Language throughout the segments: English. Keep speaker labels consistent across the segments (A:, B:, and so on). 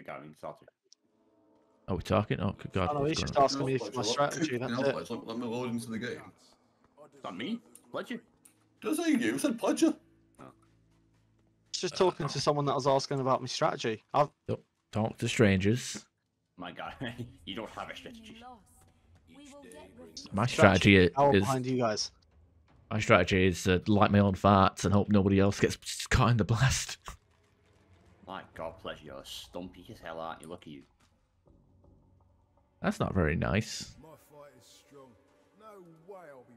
A: the guy we started.
B: Are we talking? Oh, good God.
C: Oh, no, he's just asking me for my strategy. That's it.
D: Let, let me load into the game.
A: Is that me? Pledger?
D: Just say you said pleasure.
C: Just talking to someone that was asking about my strategy. I've,
B: Talk to strangers.
A: My guy, you don't have a strategy.
B: My strategy is,
C: power
B: is
C: behind you guys.
B: my strategy is to light my own farts and hope nobody else gets caught in the blast.
A: My god, Pleasure, you're stumpy as hell, aren't you? Look at you.
B: That's not very nice.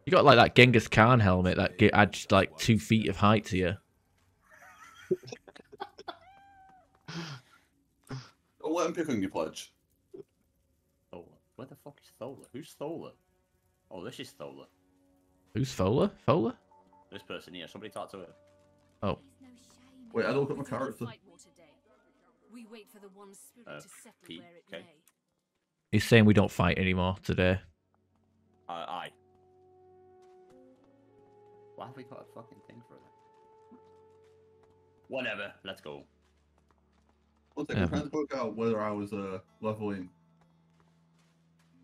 B: You got like that Genghis Khan helmet that gi- adds like two feet of height to you.
D: Don't oh, let him pick on your pledge.
A: Oh, Where the fuck is Thola? Who's Thola? Oh, this is Thola.
B: Who's Fowler? Fowler?
A: This person here. Somebody talk to her.
B: Oh,
D: Wait, I don't look at my character.
E: We wait for the one spirit
A: Uh,
E: to settle
A: Pete,
E: where it
A: okay.
E: may.
B: he's saying we don't fight anymore today.
A: Uh, aye. Why have we got a fucking thing for that? Whatever. Let's go.
D: One thing,
B: Yeah.
D: I'm trying to work out whether I was uh, leveling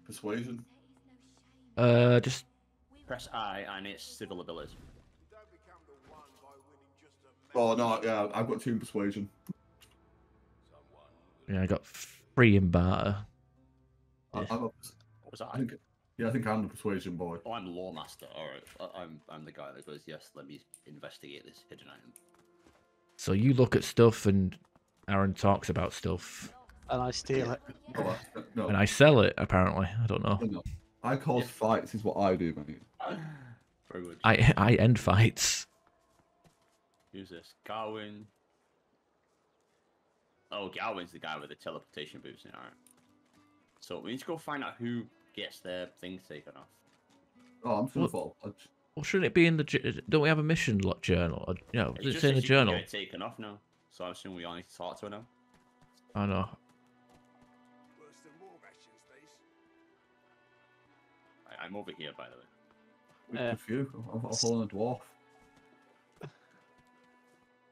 D: persuasion.
B: Uh, just
A: Press I and it's civil abilities.
D: Oh no, yeah, I've got two in persuasion.
B: Yeah, I got free in barter.
D: I,
B: Yeah.
D: I'm
A: What was that?
D: I think, yeah, I think I'm the persuasion boy.
A: Oh, I'm Loremaster. All right, I- I'm I'm the guy that goes. Yes, let me investigate this hidden item.
B: So you look at stuff and Aaron talks about stuff,
C: And I steal it.
D: Oh, I- no,
B: and I sell it. Apparently, I don't know.
D: no, I cause fights is what I do, mate.
A: Very good.
B: I I end fights.
A: Who's this? Garwin. Oh, Garwin's the guy with the teleportation boots. in All right. So we need to go find out who gets their things taken off.
D: Oh, I'm still
B: What?
D: full pledge.
B: Well, shouldn't it be in the? Don't we have a mission lo- journal? Or, you know,
A: It
B: does it
A: just
B: in the
A: says you can
B: journal?
A: Get it taken off now. So I assume we all need to talk to her now.
B: I know.
A: I, I'm over here, by the way.
D: With
C: Yeah.
D: a few. I'm, I'm following a dwarf.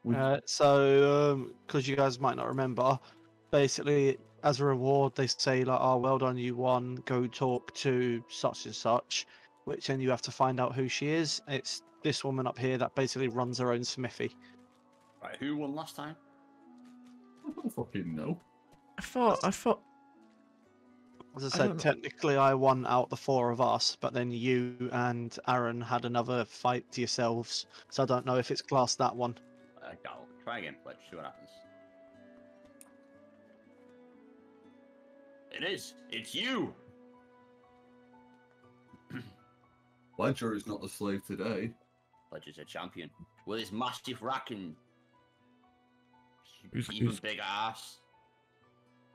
D: We-
C: Uh, so, because you guys might not remember, basically, as a reward, they say like, "Oh, well done, you won. Go talk to such and such," which then you have to find out who she is. It's this woman up here that basically runs her own smithy.
A: Right, who won last time?
D: I don't fucking know.
B: I thought. I thought.
C: As I
B: I
C: said,
B: don't
C: technically, I won out the four of us, but then you and Aaron had another fight to yourselves. So I don't know if it's classed that one.
A: Uh, Gal. Try again, Pledge. See what happens. It is. It's you.
D: Ledger is not the slave today.
A: Pledge is a champion with his massive rack and
B: Who's-
A: even
B: who's-
A: bigger ass.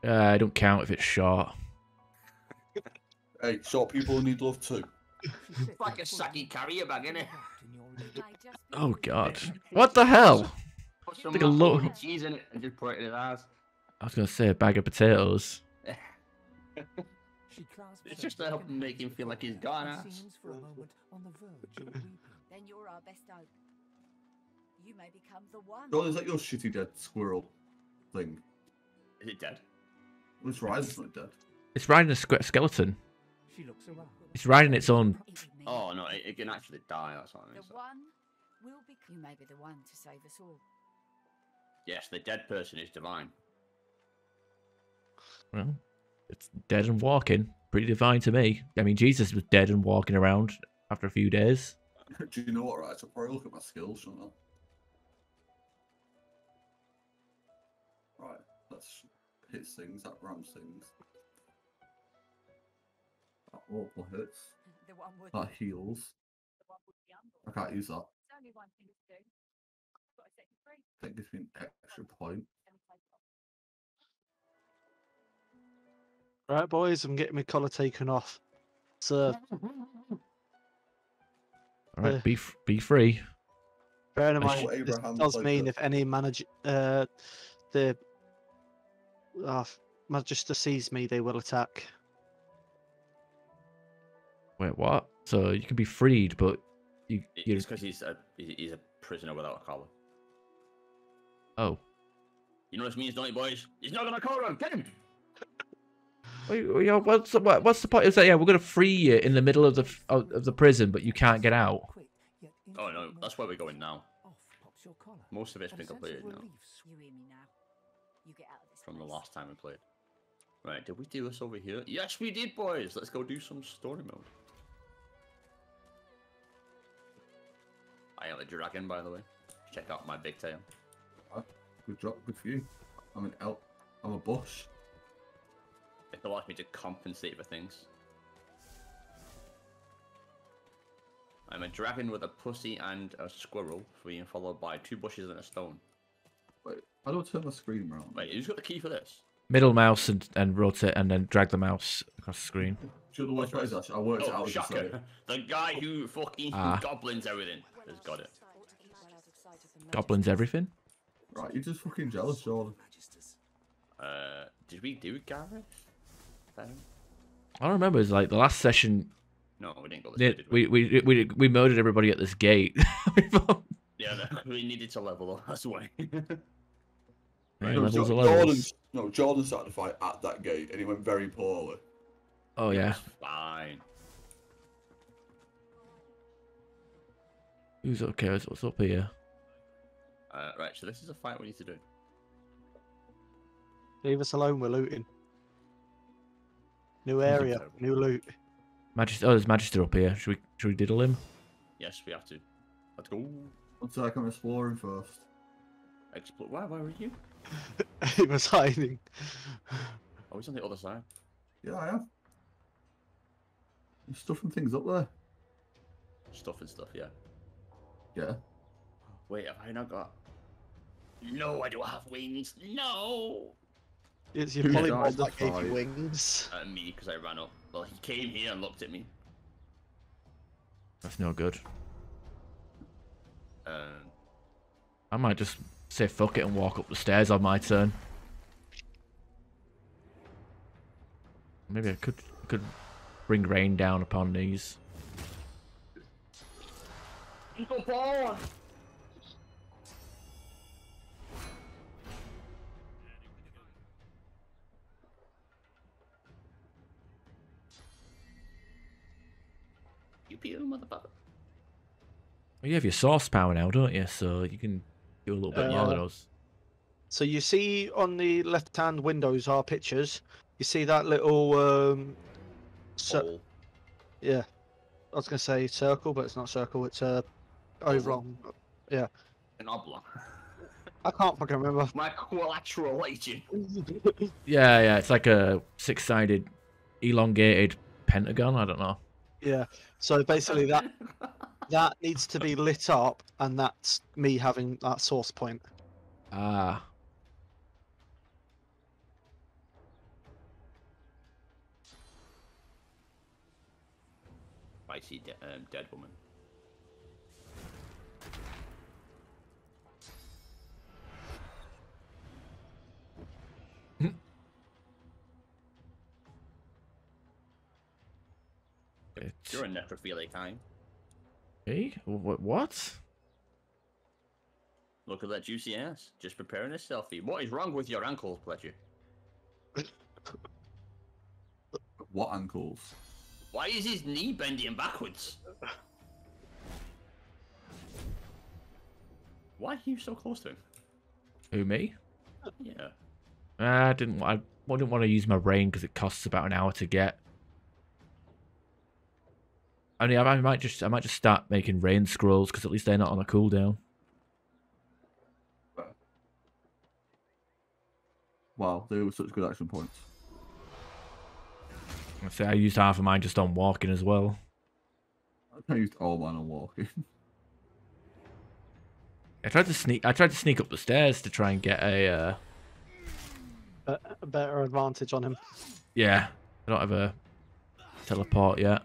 B: Uh, I don't count if it's short.
D: Hey, short people need love too.
A: It's like a sacky carrier bag, innit?
B: Oh God! What the hell?
A: Put some
B: Like a
A: macaroni
B: lo-
A: cheese in it and just put it in his ass.
B: I was gonna say a bag of potatoes.
A: It's just to help make him feel like he's got an ass.
E: Then you're our best hope. You may become the one.
D: John, is that your shitty dead squirrel thing?
A: Is it dead?
D: Which rider's not dead.
B: It's riding a sque- skeleton. It's riding its own.
E: Is it me?
A: Oh no, it, it can actually die. That's what I mean.
E: The one will be. You may be the one to save us all.
A: Yes, the dead person is divine.
B: Well, it's dead and walking. Pretty divine to me. I mean, Jesus was dead and walking around after a few days.
D: Do you know what, right? I'll probably look at my skills, shouldn't I? Right, let's hit things, that rams things. That awful hits.
E: The one would.
D: That heals. I can't use that. That gives me an extra point.
C: Right, boys, I'm getting my collar taken off. So,
B: All right,
C: Uh,
B: be f- be free.
C: bearing in mind, this does mean if any manager, uh, the uh, Magister sees me, they will attack.
B: Wait, what? So you can be freed, but you
A: It-
B: you
A: It's because he's a he's a prisoner without a collar.
B: Oh
A: You know what this means, don't you, boys? He's not gonna call him. Get him.
B: Wait, wait, What's the, what- what's the point? Is that yeah, we're gonna free you in the middle of the of of the prison, but you can't get out.
A: Oh no, that's where we're going now. Most of it's been completed now
E: You hear me now? You get out of this.
A: from the last time we played. Right, did we do this over here? Yes, we did, boys. Let's go do some story mode. I am a dragon, by the way. Check out my big tail.
D: Good job, good for you. I'm an elk. I'm a bush.
A: It allows me to compensate for things. I'm a dragon with a pussy and a squirrel, being followed by two bushes and a stone.
D: Wait, how do I turn the screen around?
A: Wait, who's got the key for this?
B: Middle mouse and, and rotate and then drag the mouse across the screen.
D: Do you the worst part is actually, I worked it
A: Oh,
D: out as
A: shocker! The guy who fucking
B: Ah.
A: goblins everything has got it.
B: Goblins everything.
D: Right, you're just fucking jealous, Jordan.
A: Uh, did we do Gareth? Then?
B: I remember it was like the last session.
A: No, we didn't go this way, did we?
B: we, we we we murdered everybody at this gate.
A: Yeah, no, we needed to level up. That's why.
B: Right,
D: No,
B: levels levels.
D: Jordan, no, Jordan started the fight at that gate, and he went very poorly.
B: Oh yeah.
A: It's fine.
B: Who's okay? What's, what's up here?
A: Uh, right, so this is a fight we need to do.
C: Leave us alone. We're looting. New area, new loot.
B: Magister. Oh, there's Magister up here. Should we should we diddle him?
A: Yes, we have to. Let's go.
D: One sec, I'm exploring first.
A: Explore. Why? Where are you?
C: he was hiding.
A: Oh, he's on the other side.
D: Yeah, I am. There's stuff and things up there.
A: Stuff and stuff. Yeah.
D: Yeah.
A: Wait, have I not got? No, I don't have wings. No.
C: It's your polymorph that gave you wings.
A: Uh, me, because I ran up. Well, he came here and looked at me.
B: That's no good.
A: Um,
B: I might just say fuck it and walk up the stairs on my turn. Maybe I could could bring rain down upon these.
A: Uncle Paul. You motherfucker.
B: Well, you have your source power now, don't you? So you can do a little bit more
C: Uh,
B: than us.
C: So you see on the left-hand windows are pictures. You see that little um, so,
A: Paul.
C: yeah. I was gonna say circle, but it's not circle. It's uh, oblong.
A: An oblong.
C: I can't fucking remember.
A: My collateral agent.
B: Yeah, yeah. It's like a six-sided, elongated pentagon. I don't know.
C: Yeah. So basically, that that needs to be lit up, and that's me having that source point.
B: Ah,
A: I see de- um, dead woman.
B: It's
A: You're a necrophilic kind.
B: hey, what? What?
A: Look at that juicy ass. Just preparing a selfie. What is wrong with your ankles, Pledger?
D: What ankles?
A: Why is his knee bending backwards? Why are you so close to him?
B: Who me?
A: Yeah.
B: Ah, I didn't. wa- I didn't want to use my rain because it costs about an hour to get. I mean, I I might just, I might just start making rain scrolls because at least they're not on a cooldown.
D: Wow, they were such good action points.
B: I say I used half of mine just on walking as well.
D: I used all mine on walking.
B: I tried to sneak. I tried to sneak up the stairs to try and get a. Uh,
C: A, a better advantage on him.
B: yeah, I don't have a teleport yet.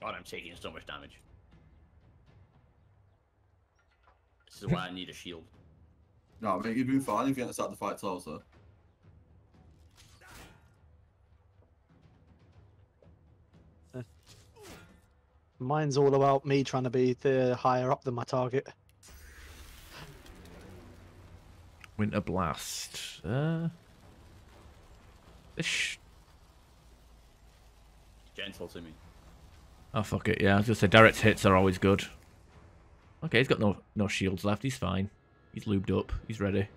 A: God, I'm taking so much damage. This is why I need a shield.
D: no, I mean, you'd been fine if you hadn't started the fight closer.
C: Mine's all about me trying to be the higher up than my target.
B: Winter Blast. Uh, this.
A: Gentle to me.
B: Oh fuck it. Yeah, I was gonna say direct hits are always good. Okay, he's got no no shields left. He's fine. He's lubed up. He's ready.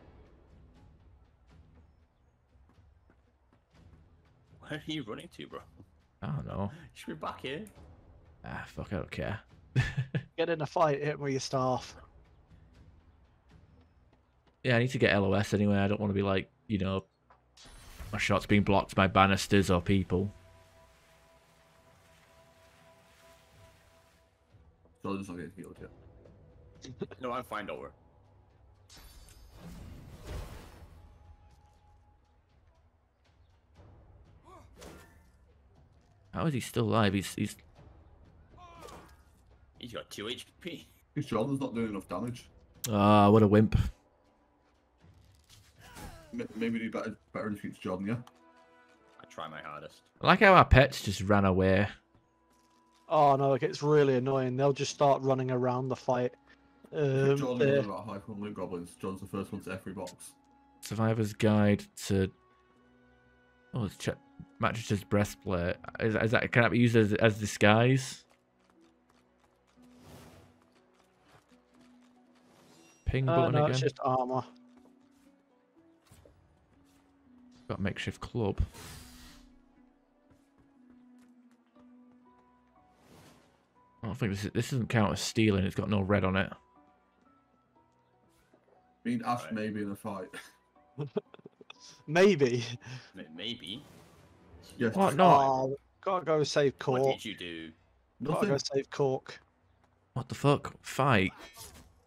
A: Where are you running to, bro?
B: I don't know.
A: You should be back here.
B: Ah, fuck. I don't care.
C: Get in a fight, hit him with your staff.
B: Yeah, I need to get LOS anyway. I don't want to be like, you know, my shots being blocked by banisters or people.
D: Jordan's not getting healed yet.
A: No, I'm fine, don't worry.
B: How is he still alive? He's he's
A: He's got 2 HP.
D: Because Jordan's not doing enough damage.
B: ah, what a wimp.
D: M- Maybe do better, better defeats Jordan, yeah?
A: I try my hardest.
B: I like how our pets just ran away.
C: Oh no, it gets really annoying. They'll just start running around the fight. Um,
D: Jordan
C: they're-
D: about high loot goblins. John's the first one to every box.
B: Survivor's Guide to. Oh, it's check. Mattres's breastplate. Is, is that can that be used as as disguise? Ping
C: uh,
B: button
C: no,
B: again.
C: it's just armor.
B: Got makeshift club. I don't think this is, this doesn't count as stealing. It's got no red on it.
D: Me and Ash
A: Right.
D: may be in a fight.
C: Maybe.
A: Maybe.
D: yes.
B: What? No.
C: Oh, gotta go save Cork.
A: What
C: Cork.
A: did you do?
D: Nothing.
C: Gotta go save Cork.
B: What the fuck? Fight.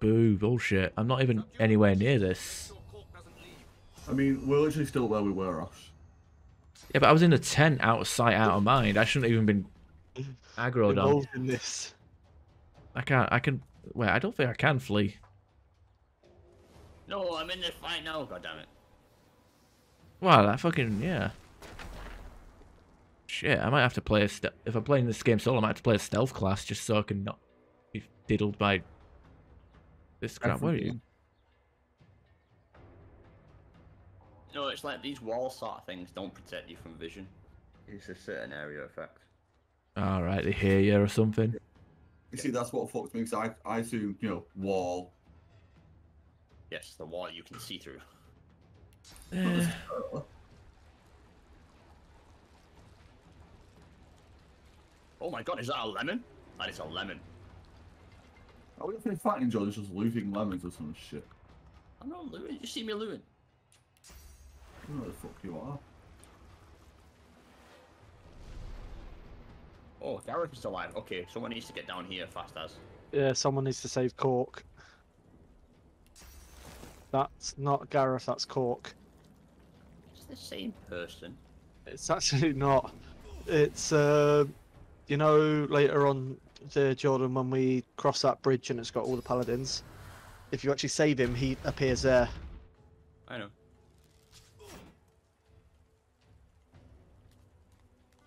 B: Boo. Bullshit. I'm not even anywhere near this.
D: I mean, we're literally still where we were, Ash.
B: Yeah, but I was in a tent, out of sight, out of mind. I shouldn't have even been aggroed on.
C: Involved in this.
B: I can't. I can. Wait, I don't think I can flee.
A: No, I'm in this fight now. God damn it.
B: Wow, that fucking yeah. Shit, I might have to play a ste- if I'm playing this game solo. I might have to play a stealth class just so I can not be diddled by this crap. Where are you?
A: No, it's like these wall sort of things don't protect you from vision. It's a certain area effect.
B: All right, they hear you or something.
D: You see, that's what fucked me, because I, I assume, you know, wall.
A: Yes, the wall you can see through.
B: Eh,
A: Oh my god, is that a lemon? That is a lemon.
D: I wouldn't think fighting Jordan is just looting lemons or some shit.
A: I'm not looting. You see me looting.
D: I don't know who the fuck you are.
A: Oh, Gareth is alive. Okay, someone needs to get down here fast as.
C: Yeah, someone needs to save Cork. That's not Gareth, that's Cork.
A: It's the same person.
C: It's actually not. It's, uh, you know, later on, the Jordan, when we cross that bridge and it's got all the paladins, if you actually save him, he appears there.
A: I know.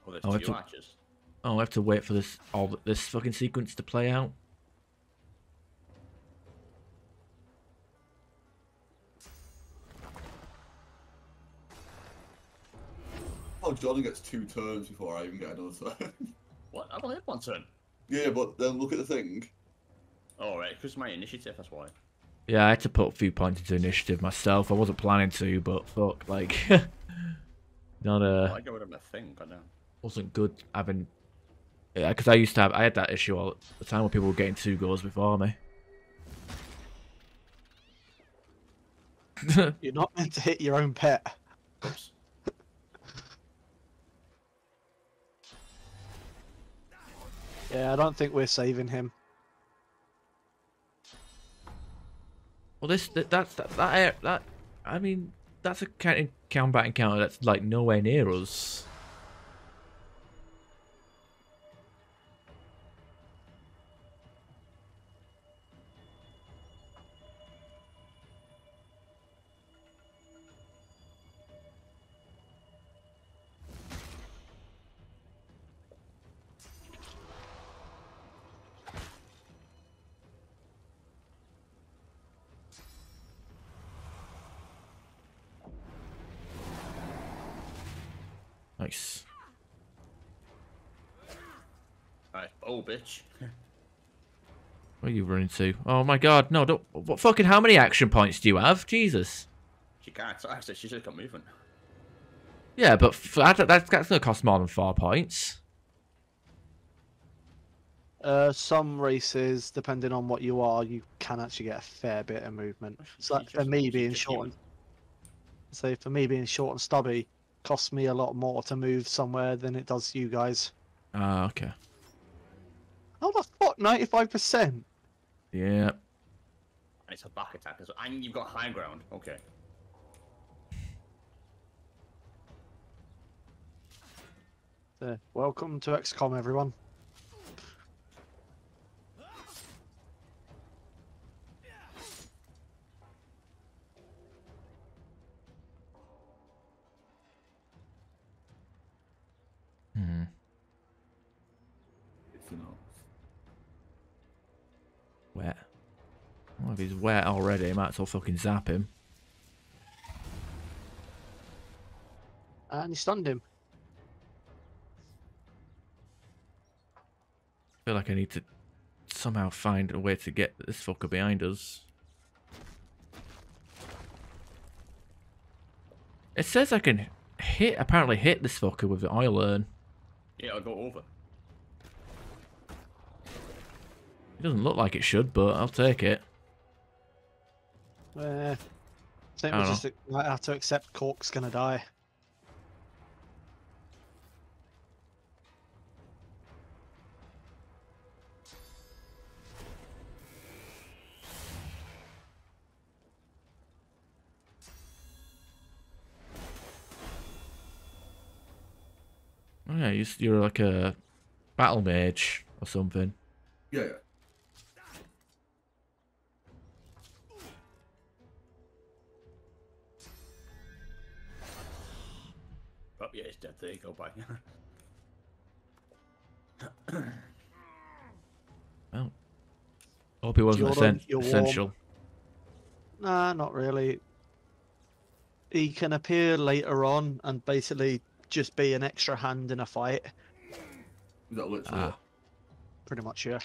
A: Oh, there's
B: Oh, I
A: two archers.
B: Oh, I have to wait for this all this fucking sequence to play out.
D: Oh, Jordan gets two turns before I even get another turn.
A: What? I've only had one turn.
D: yeah, but then look at the thing.
A: Oh, right, because my initiative, that's why.
B: Yeah, I had to put a few points into initiative myself. I wasn't planning to, but fuck, like, not
A: Oh,
B: uh,
A: I got rid of my thing, goddamn.
B: wasn't good having. Yeah, because I used to have, I had that issue all the time where people were getting two goals before me.
C: You're not meant to hit your own pet.
A: Oops.
C: Yeah, I don't think we're saving him.
B: Well, this that that's that that, air- that I mean that's a counter combat encounter that's like nowhere near us. To? Oh my god, no, don't. What fucking, how many action points do you have? Jesus.
A: She can't. So actually, she's just got movement.
B: Yeah, but f that, that's, that's going to cost more than four points.
C: Uh, some races, depending on what you are, you can actually get a fair bit of movement. So like for me being short,
A: human.
C: and, say for me being short and stubby, costs me a lot more to move somewhere than it does you guys.
B: Ah, okay.
C: How the fuck, ninety-five percent?
B: Yeah.
A: And it's a back attack as well. And you've got high ground. Okay.
C: Uh, welcome to XCOM, everyone.
B: Wet already, might as well fucking zap him.
C: And he stunned him.
B: I feel like I need to somehow find a way to get this fucker behind us. It says I can hit, apparently hit this fucker with the oil urn.
A: Yeah, I'll go over.
B: It doesn't look like it should, but I'll take it.
C: Uh, I think
B: I
C: we just might have to accept Cork's gonna die.
B: Oh yeah, you're, you're like a battle mage or something.
D: Yeah, yeah.
A: Yeah, it's dead. There you go. Bye.
B: Well, hope he wasn't
C: Jordan,
B: essen-
C: you're warm.
B: essential.
C: Nah, not really. He can appear later on and basically just be an extra hand in a fight.
D: That literally?
B: Ah,
C: Pretty much, yeah.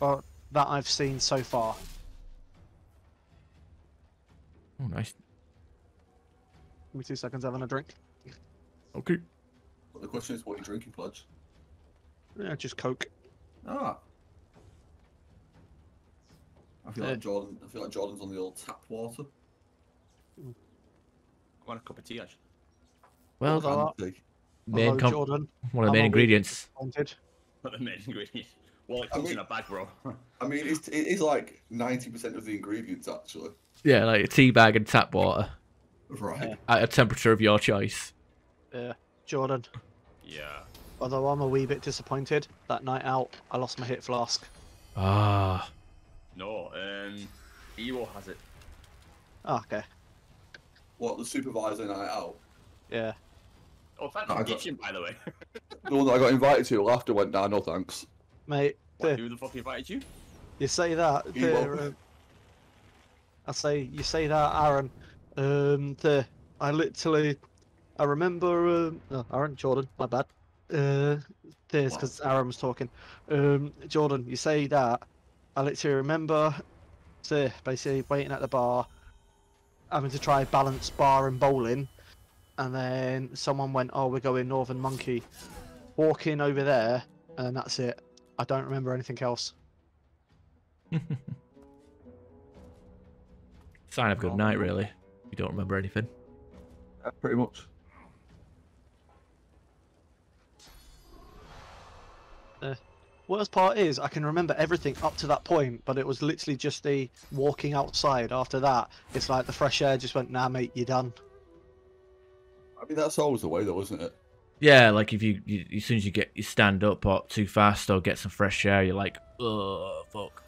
C: Or that I've seen so far.
B: oh nice.
C: Give me two seconds having a drink.
B: Okay.
D: But the question is, what are you drinking, Pledge?
C: Yeah, just Coke.
D: Ah. I feel
C: Uh,
D: like Jordan. I feel like Jordan's on the old tap water.
A: I want a cup of tea, actually.
B: Well,
C: Although-
D: And tea.
B: main
C: Although
B: com-
C: Jordan
B: one of the
C: I'm
B: main ingredients.
C: wanted.
A: Not the main ingredient. Well, it
D: I
A: comes in a bag, bro.
D: I mean, it's, it is like ninety percent of the ingredients actually.
B: Yeah, like a tea bag and tap water
D: Right.
B: at a temperature of your choice.
C: Yeah, Jordan.
A: yeah.
C: Although I'm a wee bit disappointed, that night out I lost my hit flask.
B: Ah,
A: No, um, Ewo has it.
C: Ah, okay.
D: What the supervisor night out?
C: Yeah.
A: Oh, thanks
D: I
A: for
D: got-
A: ditching, by the way.
D: The one that I got invited to after went down. No thanks.
C: Mate,
A: What,
C: the-
A: who the fuck invited you?
C: you say that. The,
D: won't.
C: uh, I say you say that, Aaron. Um, the I literally, I remember. Um, oh, Aaron, Jordan, my bad. Uh, this because Aaron was talking. Um, Jordan, you say that. I literally remember, the basically waiting at the bar, having to try balance bar and bowling, and then someone went, "Oh, we're going Northern Monkey." Walking over there, and that's it. I don't remember anything else.
B: sign of good night, really. You don't remember anything.
D: Yeah, pretty much.
C: Worst part is I can remember everything up to that point, but it was literally just the walking outside. After that, it's like the fresh air just went, "Nah, mate, you're done."
D: I mean, that's always the way, though, isn't it?
B: Yeah, like if you, you as soon as you get you stand up or too fast or get some fresh air, you're like, oh fuck.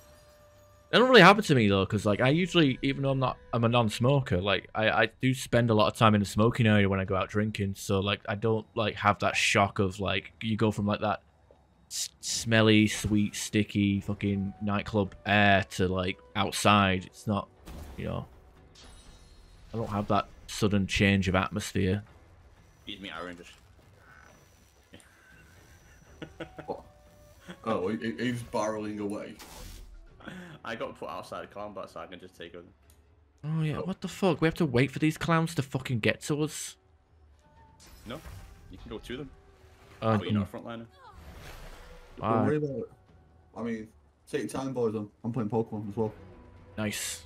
B: It don't really happen to me though, because like I usually, even though I'm not, I'm a non-smoker. Like I, I do spend a lot of time in the smoking area when I go out drinking. So like I don't like have that shock of like you go from like that s- smelly, sweet, sticky fucking nightclub air to like outside. It's not, you know. I don't have that sudden change of atmosphere.
A: Excuse me, Aaron. Just
D: Oh, he, he- he's barreling away.
A: I got put outside combat so I can just take them.
B: Oh yeah, oh. what the fuck? We have to wait for these clowns to fucking get to us.
A: No, you can go to them.
B: Oh,
A: but you're not a frontliner.
D: Don't
B: Alright.
D: worry about it. I mean, take your time, boys. I'm, I'm playing Pokemon as well.
B: nice.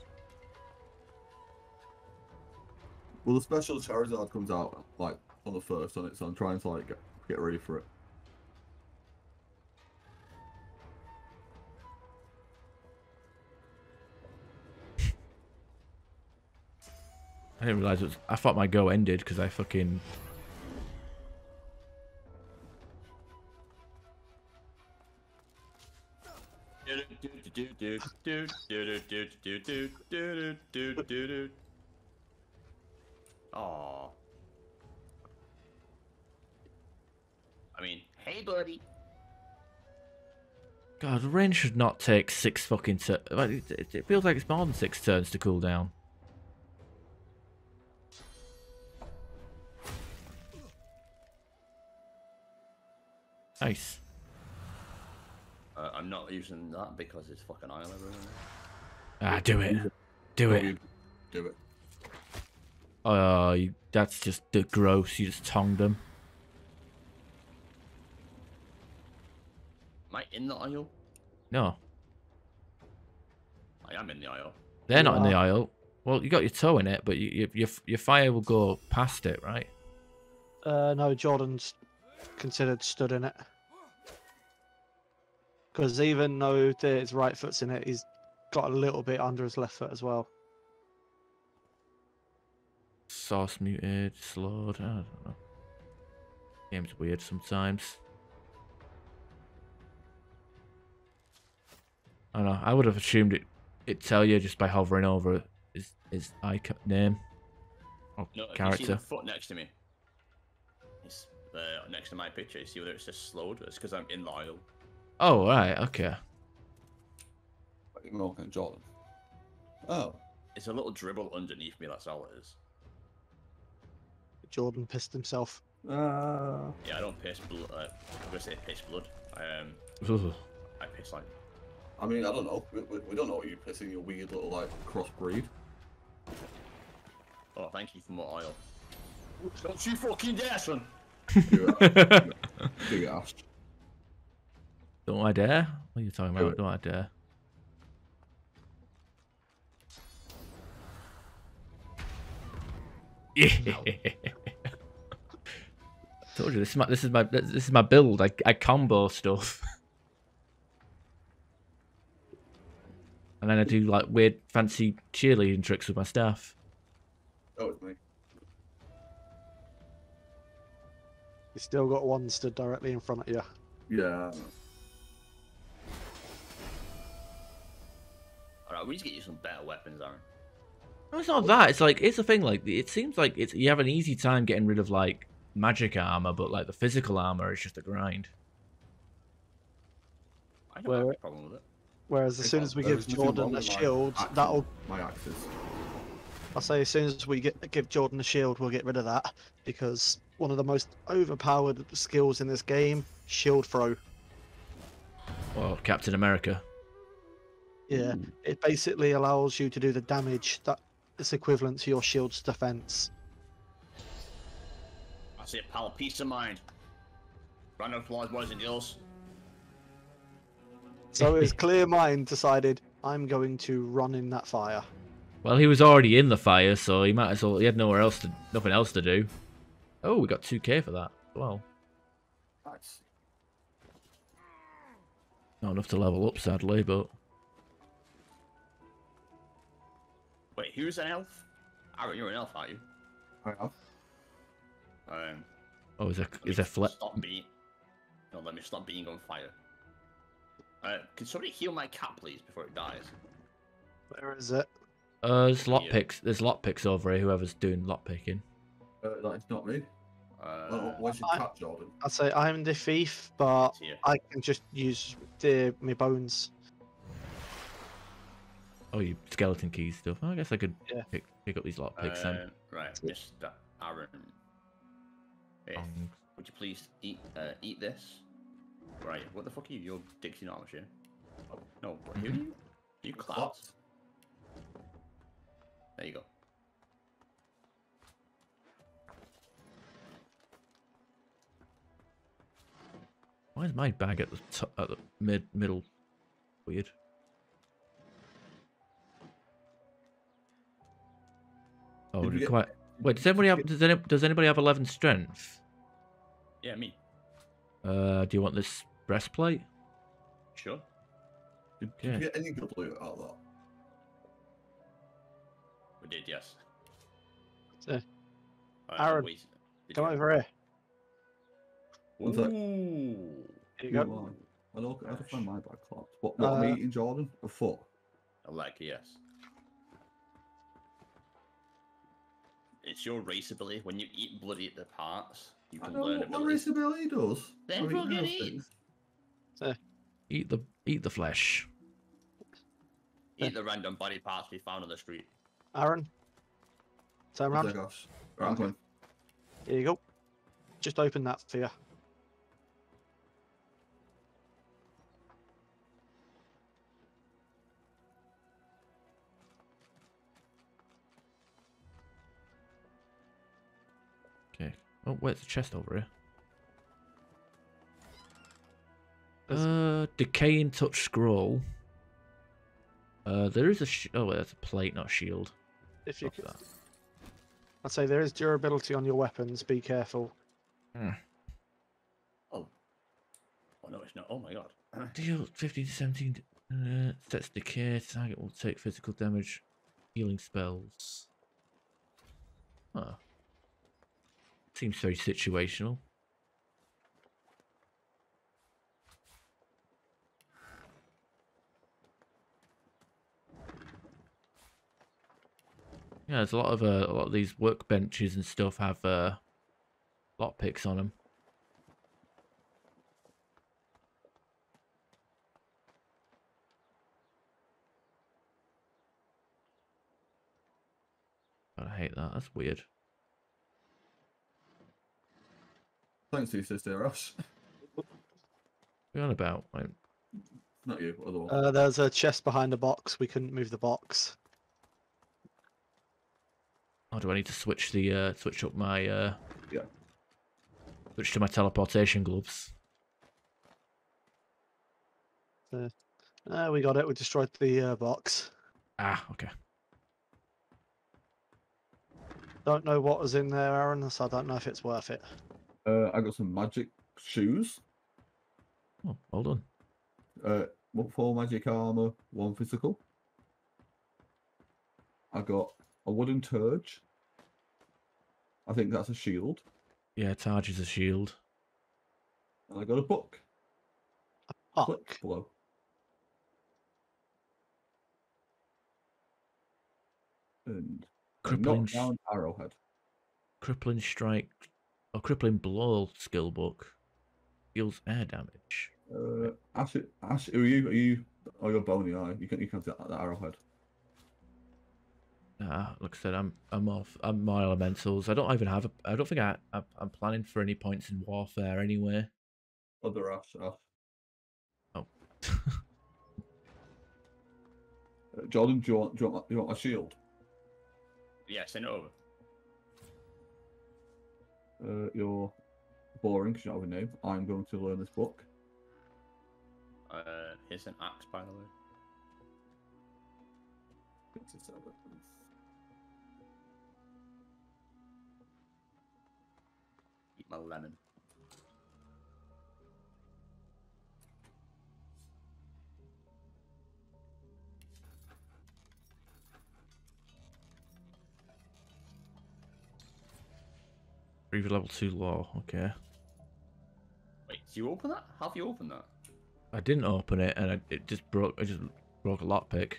D: Well, the special Charizard comes out like on the first on it, so I'm trying to like get, get ready for it.
B: I didn't realize it was. I thought my go ended because I fucking.
A: Aww. I mean, hey, buddy.
B: God, rain should not take six fucking. Tur- like, it, it- it feels like it's more than six turns to cool down. Nice.
A: Uh, I'm not using that because it's fucking Isle everywhere.
B: Ah, do it. Do it.
D: Do it.
B: Oh, you, that's just the gross. You just tongued them.
A: Am I in the aisle?
B: No,
A: I am in the aisle.
B: they're not in the aisle. Well, you got your toe in it, but you, you, your your fire will go past it, right?
C: Uh, no, Jordan's considered stood in it. Because even though his right foot's in it, he's got a little bit under his left foot as well.
B: Source muted, slowed. I don't know. Game's weird sometimes. I don't know. I would have assumed it. It tell you just by hovering over his his icon name or
A: No, if you see
B: character.
A: the foot next to me. It's uh, next to my picture. You see whether it's just slowed? It's because I'm in the Isle.
B: Oh right, okay.
D: Like, Morgan Jordan. Oh.
A: It's a little dribble underneath me. That's all it is.
C: Jordan pissed himself.
D: Uh,
A: Yeah, I don't piss blood. Uh, I'm gonna say piss blood. I um, I piss like.
D: I mean, I don't know. We, we, we don't know what you're pissing your weird little like crossbreed.
A: Oh, thank you for more oil. Don't you fucking dare, son.
D: Do it. Do it, Ash.
B: Don't I dare? What are you talking about?
D: it.
B: Don't I dare? Yeah. Told you this is my this is my this is my build. I I combo stuff. And then I do like weird fancy cheerleading tricks with my staff.
D: Oh, it's me.
C: You still got one stood directly in front of you.
D: Yeah.
A: Alright, we need to get you some better weapons, Aaron.
B: No, it's not that. It's like it's a thing. Like it seems like it's you have an easy time getting rid of like magic armor, but like the physical armor is just a grind.
A: I don't have a problem with it.
C: Whereas as soon as we give
D: is nothing wrong
C: Jordan a
D: with my
C: shield,
D: axes-
C: that'll.
D: My axes.
C: I say as soon as we get give Jordan a shield, we'll get rid of that because one of the most overpowered skills in this game, shield throw.
B: Well, Captain America.
C: Yeah, hmm. it basically allows you to do the damage that is equivalent to your shield's defense.
A: That's it, pal. Peace of mind. Run Random flaws, boys and girls.
C: So his clear mind decided, I'm going to run in that fire.
B: Well, he was already in the fire, so he might as well. He had nowhere else to, nothing else to do. Oh, we got 2k for that. Well,
D: Nice.
B: not enough to level up, sadly, but
A: Wait, who's an elf? Aaron, you're an elf, aren't you?
D: I have.
A: Um,
B: oh, is a
A: let
B: is
A: me
B: a flip?
A: Stop being. No, let me stop being on fire. Uh, can somebody heal my cat, please, before it dies?
C: Where is it?
B: Uh, there's
A: Yeah.
B: lockpicks. There's lockpicks over here. Whoever's doing lockpicking.
D: Uh, that's not me.
A: Uh,
D: Well, where's your
C: I-
D: cat, Jordan?
C: I'd say I'm the thief, but. I can just use the my bones.
B: Oh, you skeleton keys stuff. I guess I could
C: Yeah.
B: pick pick up these lockpicks then.
A: Uh, right, Mr. Aaron. If,
B: Um,
A: would you please eat uh, eat this? Right, what the fuck are you? You're Dixie Armish, yeah? Oh, no, what, who are you? Are you Clouds?
D: Clouds.
A: There you go.
B: Why is my bag at the top, at the mid middle? Weird. Oh,
D: Did you get-
B: quite. Wait, does anybody have? Does, any, does anybody have eleven strength?
A: Yeah, me.
B: Uh, do you want this breastplate?
A: Sure.
D: Did, did
B: Okay.
D: you get any good loot out of that?
A: We did, yes.
C: So,
A: Uh,
C: Aaron,
A: wait,
C: Come
A: you-
C: over here.
D: One sec.
A: Ooh.
C: Here you go.
D: I don't. I don't find my bag clapped. What? What am
C: Uh,
D: I eating, Jordan? A foot.
A: A leg, yes. It's your race ability. When you eat bloody at the parts, you
D: I
A: can
D: know
A: learn
D: what my
A: abilities.
D: raceability does.
A: Then
D: I'm eating
A: fucking
D: those
A: eat.
D: things.
B: Eat the eat the flesh.
A: Eat the random body parts we found on the street.
C: Aaron. Turn around.
D: sec, Ash. Right,
C: Okay. Here you go. Just open that for you.
B: Oh, where's the chest over here? Uh, decaying touch scroll. Uh, there is a sh- oh, wait, that's a plate, not a shield.
C: If you,
B: Fuck
C: c-
B: that.
C: I'd say there is durability on your weapons. Be careful.
A: Oh. Oh no, it's not. Oh my god.
B: Deal 15 to 17 uh, sets decay. Target will take physical damage. Healing spells. Huh. Seems very situational. Yeah, there's a lot of uh, a lot of these workbenches and stuff have uh, picks on them. I hate that. That's weird.
D: Thanks to your sister, Ash.
B: What are you on about? Like,
D: Not you, other one.
C: Uh, there's a chest behind the box. We couldn't move the box.
B: oh, do I need to switch the uh, switch up my uh,
D: Yeah.
B: switch to my teleportation gloves?
C: Uh, we got it. We destroyed the uh, box.
B: Ah, okay.
C: Don't know what was in there, Aaron, so I don't know if it's worth it.
D: Uh, I got some magic shoes.
B: Oh, well done.
D: Uh, one four magic armor, one physical. I got a wooden targe. I think that's a shield.
B: Yeah, Targe is a shield.
D: And I got a book.
C: Fuck.
D: Click below. And
B: Crippling, sh-
D: knockdown arrowhead.
B: crippling strike, or crippling blow skill book. Deals air damage.
D: Uh, Ash, Ash, are you? Are you? Oh, you're bony. Are you? You can you can have that, that arrowhead.
B: Ah, like I said, I'm I'm off. I'm my elementals. I don't even have a. I don't think I. I'm, I'm planning for any points in warfare anyway.
D: Other Ash. Ash.
B: Oh.
D: Uh, Jordan, do you want? Do you want? Do you want a shield?
A: Yeah, send it over.
D: Uh, you're boring because you don't have a name. I'm going to learn this book.
A: Uh, here's an axe, by the way. Eat my lemon.
B: Reaver level two law. Okay.
A: Wait, did you open that? How have you opened that?
B: I didn't open it, and I, it just broke. I just broke a lockpick.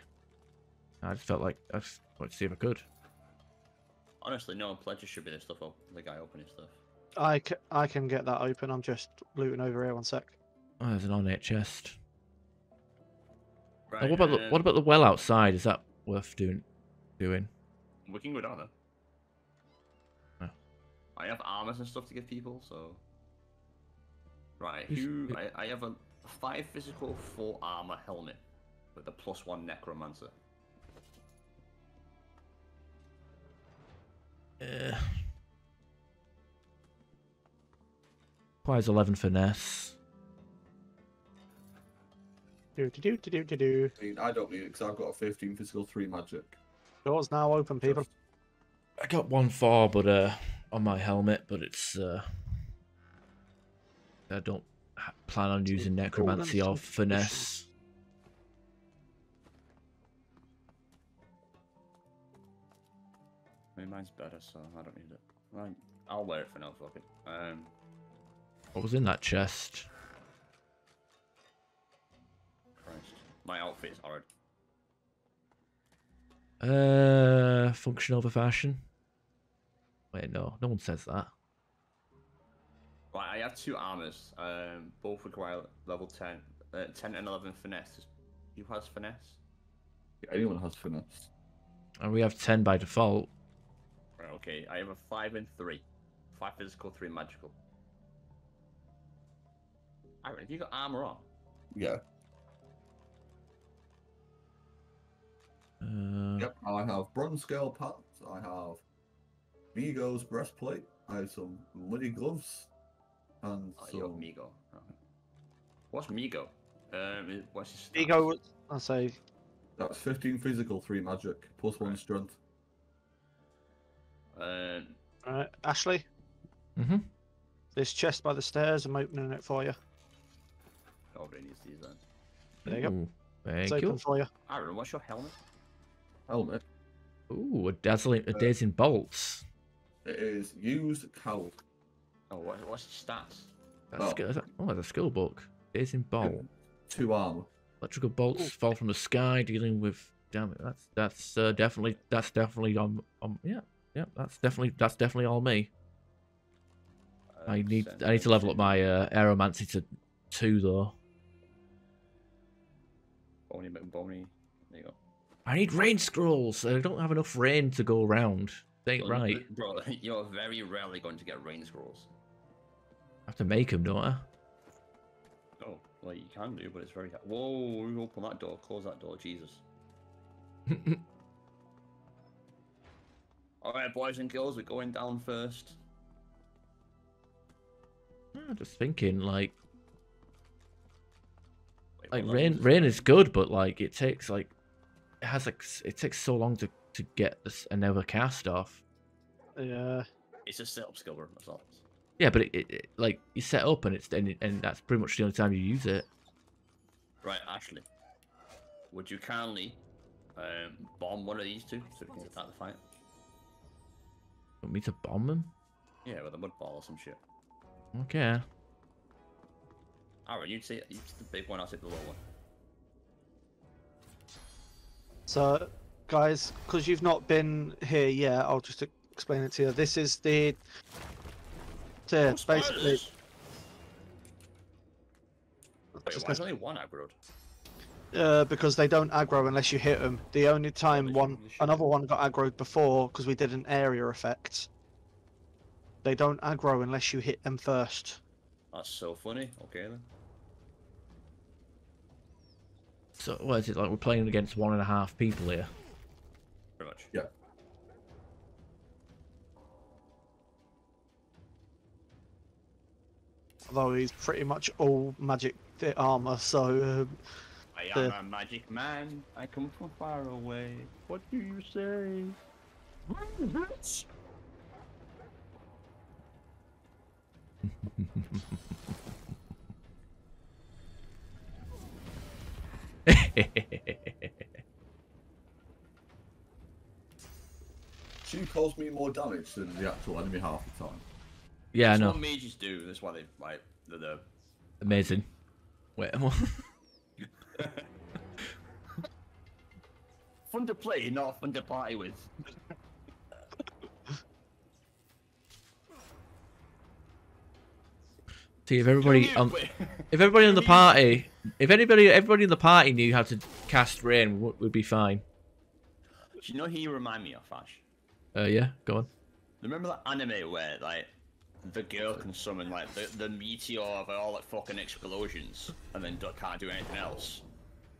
B: I just felt like I just wanted to see if I could.
A: Honestly, no, pledges should be the stuff up. The guy opening stuff.
C: I, c- I can get that open. I'm just looting over here. One sec.
B: Oh, there's an ornate chest.
A: Right.
B: What about the
A: um,
B: what about the well outside? Is that worth doing? Doing?
A: We can go down there. I have armors and stuff to give people, so. Right, who?
B: who-
A: I, I have a five physical, four armor helmet with a plus one necromancer.
B: Uh, requires 11 finesse.
C: Do do do do do do.
D: I mean, I don't need it because I've got a 15 physical, 3 magic.
C: Doors now open, people.
B: I got one four, but uh, on my helmet, but it's uh, I don't plan on using necromancy or finesse.
A: I mean, mine's better, so I don't need it. Right, I'll wear it for now. Fuck it. Um,
B: What was in that chest?
A: Christ, my outfit is horrid.
B: Uh, function over fashion. Wait, no, no one says that.
A: Right, I have two armors. Um, both require level ten, uh, ten and eleven finesse. Who has finesse?
D: Yeah, anyone has finesse.
B: And we have 10 by default.
A: Right, okay, I have a five and three. Five physical, three magical. Iron, have you got armor on?
D: Yeah.
B: Uh,
D: Yep. I have bronze scale pants. I have Migos breastplate. I have some muddy gloves. And
A: Oh, you got
D: some.
A: Migo. Okay. What's Migo? Um, what's his stats?
C: Ego, I say,
D: That's 15 physical, 3 magic, plus 1
A: Right.
D: strength.
A: Um,
C: right, Ashley,
B: hmm
C: this chest by the stairs. I'm opening it for you.
A: nobody needs these then.
C: There you go.
B: Ooh, Thank
C: It's
B: you.
C: open for you.
A: Aaron, what's your helmet?
D: Helmet.
B: Ooh, a dazzling, a
D: Uh,
B: dazing bolts.
D: It is used cowl.
A: Oh, what, what's the stats?
B: That's
D: Oh.
B: good. Oh, there's a skill book. It's in bolt.
D: 2 armor.
B: Electrical bolts fall from the sky, dealing with damage. That's that's uh, definitely that's definitely on on yeah yeah that's definitely that's definitely all me. I
A: Um,
B: need I need to level up my uh, aeromancy to two though.
A: Bony McBony. There you go.
B: I need rain scrolls. I don't have enough rain to go around. Ain't right.
A: Bro, you're very rarely going to get rain scrolls.
B: I have to make them, don't I?
A: Oh, well, you can do, but it's very hard. Whoa, you open that door, close that door, Jesus. Alright, boys and girls, we're going down first.
B: I'm just thinking, like,
A: Wait,
B: like rain. Rain is good, but like it takes like it has like it takes so long to to get this another cast off.
C: Yeah.
A: It's a setup skill, bro. That's all.
B: Yeah, but it, it, it like you set up and it's and, and that's pretty much the only time you use it.
A: Right, Ashley. Would you kindly um, bomb one of these two so we can start the fight?
B: Want me to bomb them?
A: Yeah, with a mud ball or some shit.
B: Okay.
A: Aaron, you take you take the big one, I'll take the little one.
C: So, guys, because you've not been here yet, I'll just explain it to you. This is the. So,
A: Oh,
C: basically,
A: spoilers! Wait, why is only one aggroed?
C: uh, because they don't aggro unless you hit them. The only time
A: they
C: one,
A: shouldn't- they shouldn't.
C: another one got aggroed before because we did an area effect. They don't aggro unless you hit them first.
A: That's so funny. Okay then.
B: So what is it like? We're playing against one and a half people here.
A: Pretty much.
D: Yeah.
C: Although he's pretty much all magic fit armor, so um,
A: I
C: The-
A: am a magic man. I come from far away. What do you say?
D: She caused me more damage than the actual enemy half the time.
B: yeah, I know.
A: That's
B: know.
A: what mages do. That's why they like the, the
B: Amazing. Wait, what?
A: fun to play, not fun to party with.
B: See if everybody
A: You-
B: on, if everybody in the party, if anybody everybody in the party knew how to cast rain, would would be fine.
A: Do you know who you remind me of, Ash?
B: Uh, yeah, go on.
A: Remember that anime where like the girl can summon like the, the meteor of all like fucking explosions, and then do- can't do anything else.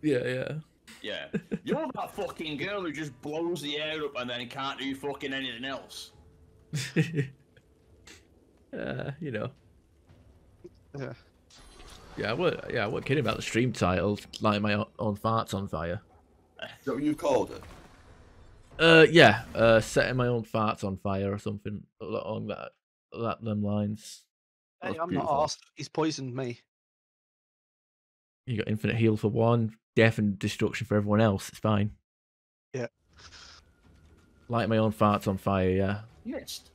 B: Yeah, yeah.
A: Yeah, you're that fucking girl who just blows the air up and then can't do fucking anything else.
B: uh, you know.
C: Yeah.
B: Yeah, I wa- yeah, I wasn't kidding about the stream title, lighting my own, own farts on fire.
D: Is that what you called it?
B: Uh, yeah, uh, setting my own farts on fire or something along that, that them lines.
C: Hey, I'm
D: beautiful.
C: not asked. He's poisoned me.
B: You got infinite heal for one, death and destruction for everyone else. It's fine.
C: Yeah.
B: Light my own farts on fire. Yeah.
A: Missed.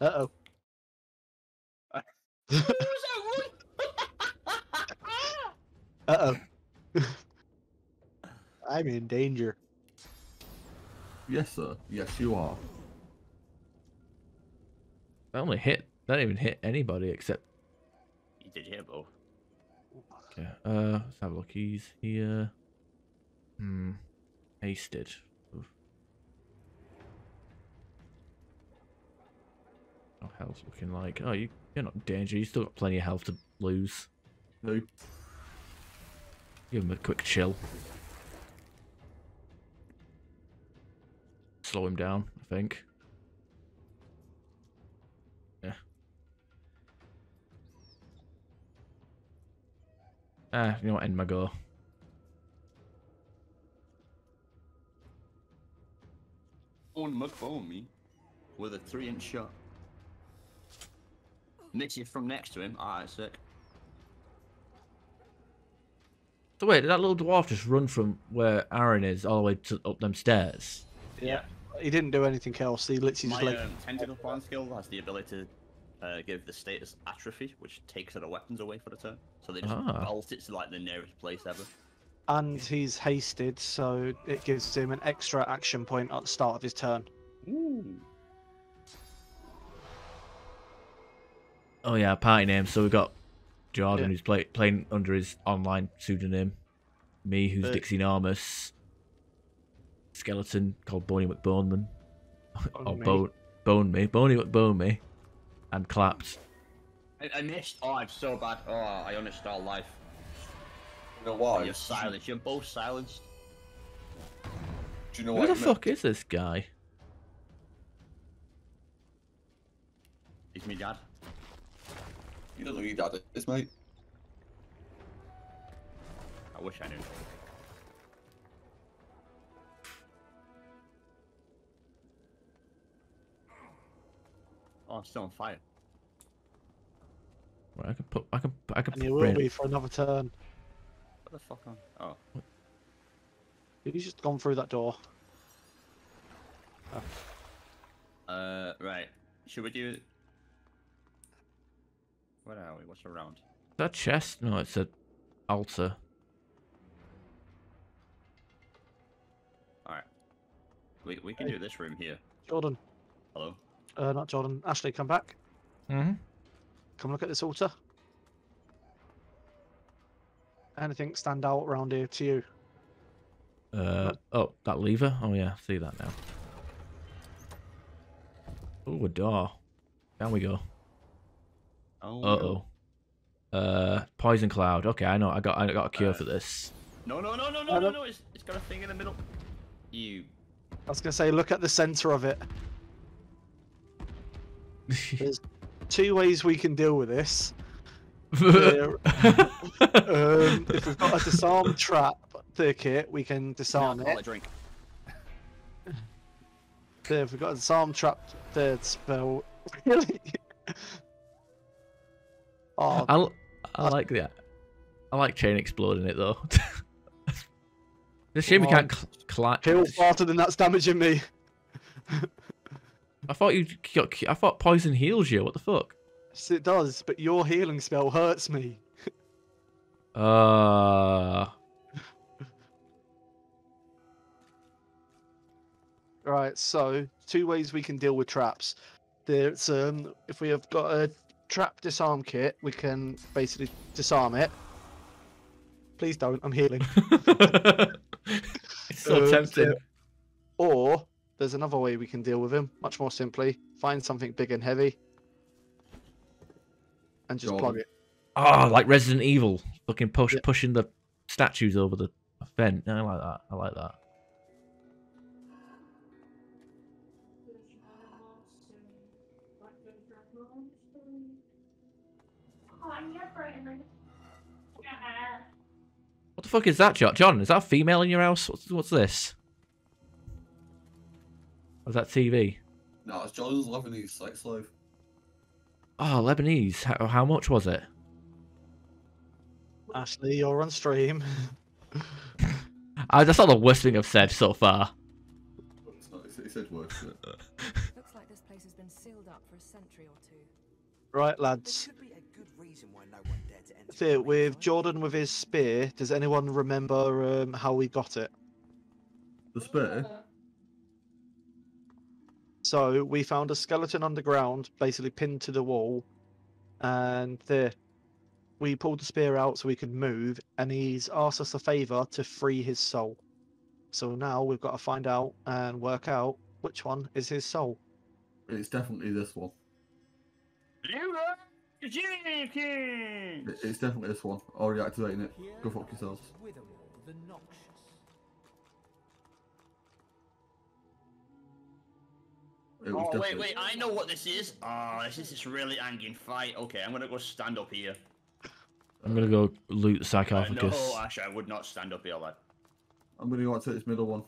C: Uh oh. Uh oh. I'm in danger.
D: Yes, sir. Yes, you are.
B: That only hit. That didn't even hit anybody except.
A: You did hit both.
B: Okay. Uh, let's have a look. He's here. Hmm. Hasted. Oof. How health's looking like? Oh, you, you're not in danger. You still got plenty of health to lose.
D: Who?
B: Give him a quick chill. Slow him down, I think. Yeah. Ah, you know what? End my go.
A: Owen McBone me with a three inch shot. Nicks you from next to him. Alright, sick.
B: So wait, did that little dwarf just run from where Aaron is all the way to up them stairs?
C: Yeah. He didn't do anything else. He literally just
A: My
C: like
A: um, tentacle plan skill has the ability to uh, give the status atrophy, which takes their weapons away for the turn. So they just
B: Ah.
A: bolt it to like the nearest place ever.
C: and he's hasted, so it gives him an extra action point at the start of his turn.
A: Ooh.
B: Oh yeah, party name. So we've got Jordan,
C: Yeah.
B: who's play, playing under his online pseudonym. Me, who's
C: Uh,
B: Dixie Enormous. Skeleton called Boney McBoneman.
C: Bone
B: or
C: me.
B: Bone, Bone Me. Boney McBone Me. And clapped.
A: I, I missed. Oh, I'm so bad. Oh, I uninstalled life.
D: You know why?
A: You're silenced. You're both silenced.
D: Do you know
B: Who
D: why?
B: the
D: it ma-
B: fuck is this guy?
A: He's me dad.
D: You don't know who your dad is, mate.
A: I wish I knew. Oh, I'm still on fire.
B: Right, I can put. I can. I can.
C: And he
B: put
C: will be for another turn.
A: What the fuck on? Oh.
C: He's just gone through that door.
A: Uh, right. Should we do? Where are we? What's around?
B: that chest? No, it's a altar.
A: All right. We we can
C: Hey.
A: do this room here.
C: Jordan,
A: Hello.
C: Uh, not Jordan. Ashley, come back.
B: Mm-hmm.
C: Come look at this altar. Anything stand out around here to you?
B: Uh oh, that lever. Oh yeah, see that now. Oh, a door. Down we go.
A: Oh.
B: Uh oh. Uh, poison cloud. Okay, I know. I got. I got a cure for this.
A: No no no no no no
C: no.
A: no! It's it's got a thing in the middle. You.
C: I was gonna say, look at the center of it. There's two ways we can deal with this. Um, if we've got a disarm trap thicket, we can disarm
A: Call
C: it.
A: a drink.
C: There, if we've got a disarm trap third spell, really. oh,
B: I, l- I like that. I like chain exploding it though. it's a shame we can't cl- climb.
C: kill faster than that's damaging me.
B: I thought you got. I thought poison heals you. What the fuck?
C: Yes, it does, but your healing spell hurts me.
B: Uh.
C: Right, so two ways we can deal with traps. There's um if we have got a trap disarm kit, we can basically disarm it. Please don't, I'm healing.
B: it's so
C: Uh,
B: tempting.
C: Or there's another way we can deal with him. Much more simply, find something big and heavy, and just plug
D: Jordan.
C: it.
B: Oh, like Resident Evil, fucking push
C: Yeah.
B: pushing the statues over the vent. I like that. I like that. What the fuck is that, John? John, is that a female in your house? What's, what's this? Or is that TV?
D: No, it's Jordan's Lebanese sex slave.
B: Oh, Lebanese. How, how much was it?
C: Ashley, you're on stream.
B: Uh, that's not the worst thing I've said so far.
D: It's not. It's, it said worse. it.
E: Looks like this place has been sealed up for a century or two.
C: right, lads.
F: could be a good reason why no one dared to enter.
C: That's it. With Jordan with his spear, does anyone remember um, how we got it?
D: The spear.
C: So we found a skeleton underground, basically pinned to the wall, and there, we pulled the spear out so we could move, and he's asked us a favor to free his soul. So now we've got to find out and work out which one is his soul.
D: It's definitely this one. It, it's definitely this one. Already activating it. Go fuck yourselves.
A: Oh wait, wait! I know what this is. Oh, this is this really hanging fight. Okay, I'm gonna go stand up here.
B: I'm gonna go loot the
A: Uh,
B: sarcophagus.
A: no, actually, I would not stand up here, lad.
D: I'm gonna go out to this middle one.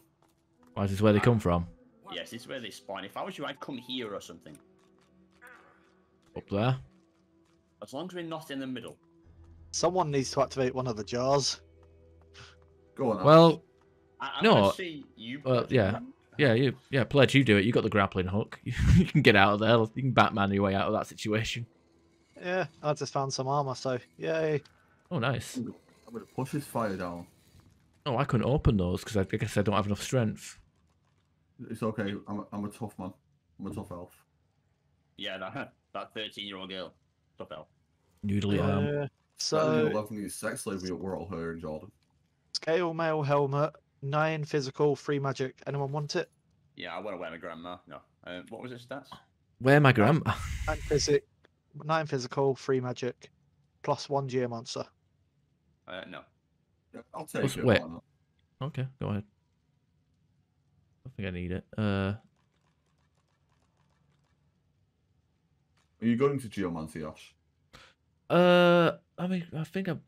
B: Why is this where they come from?
A: Yes, this is where they spawn. If I was you, I'd come here or something.
B: Up there?
A: As long as we're not in the middle.
C: Someone needs to activate one of the jars.
D: Go on. Ash.
B: Well,
A: I, I'm
B: No,
A: gonna see you.
B: well,
A: personally.
B: yeah. Yeah, you, yeah, Pledge, you do it. You got the grappling hook. you can get out of there. You can Batman your way out of that situation.
C: Yeah, I just found some armor, so yay.
B: Oh, nice.
D: I'm gonna push this fire down.
B: Oh, I couldn't open those because I, I guess I don't have enough strength.
D: It's okay. I'm a, I'm a tough man. I'm a tough elf.
A: Yeah, that that 13 year old girl. Top elf.
B: Noodly arm.
C: Uh,
D: So,
C: so,
D: loving these sex slave we we're all here in Jordan.
C: scale mail helmet, nine physical, three magic. Anyone want it?
A: Yeah, I want to wear my grandma. No. Uh, what was it stats?
B: Where my grandma?
C: Nine physic, nine physical, three magic, plus one geomancer.
A: Uh, no.
D: I'll take
B: What's-
D: it.
B: wait. okay, go ahead. I think I need it. Uh,
D: Are you going to Geomancy, Ash?
B: uh, I mean, I think I'm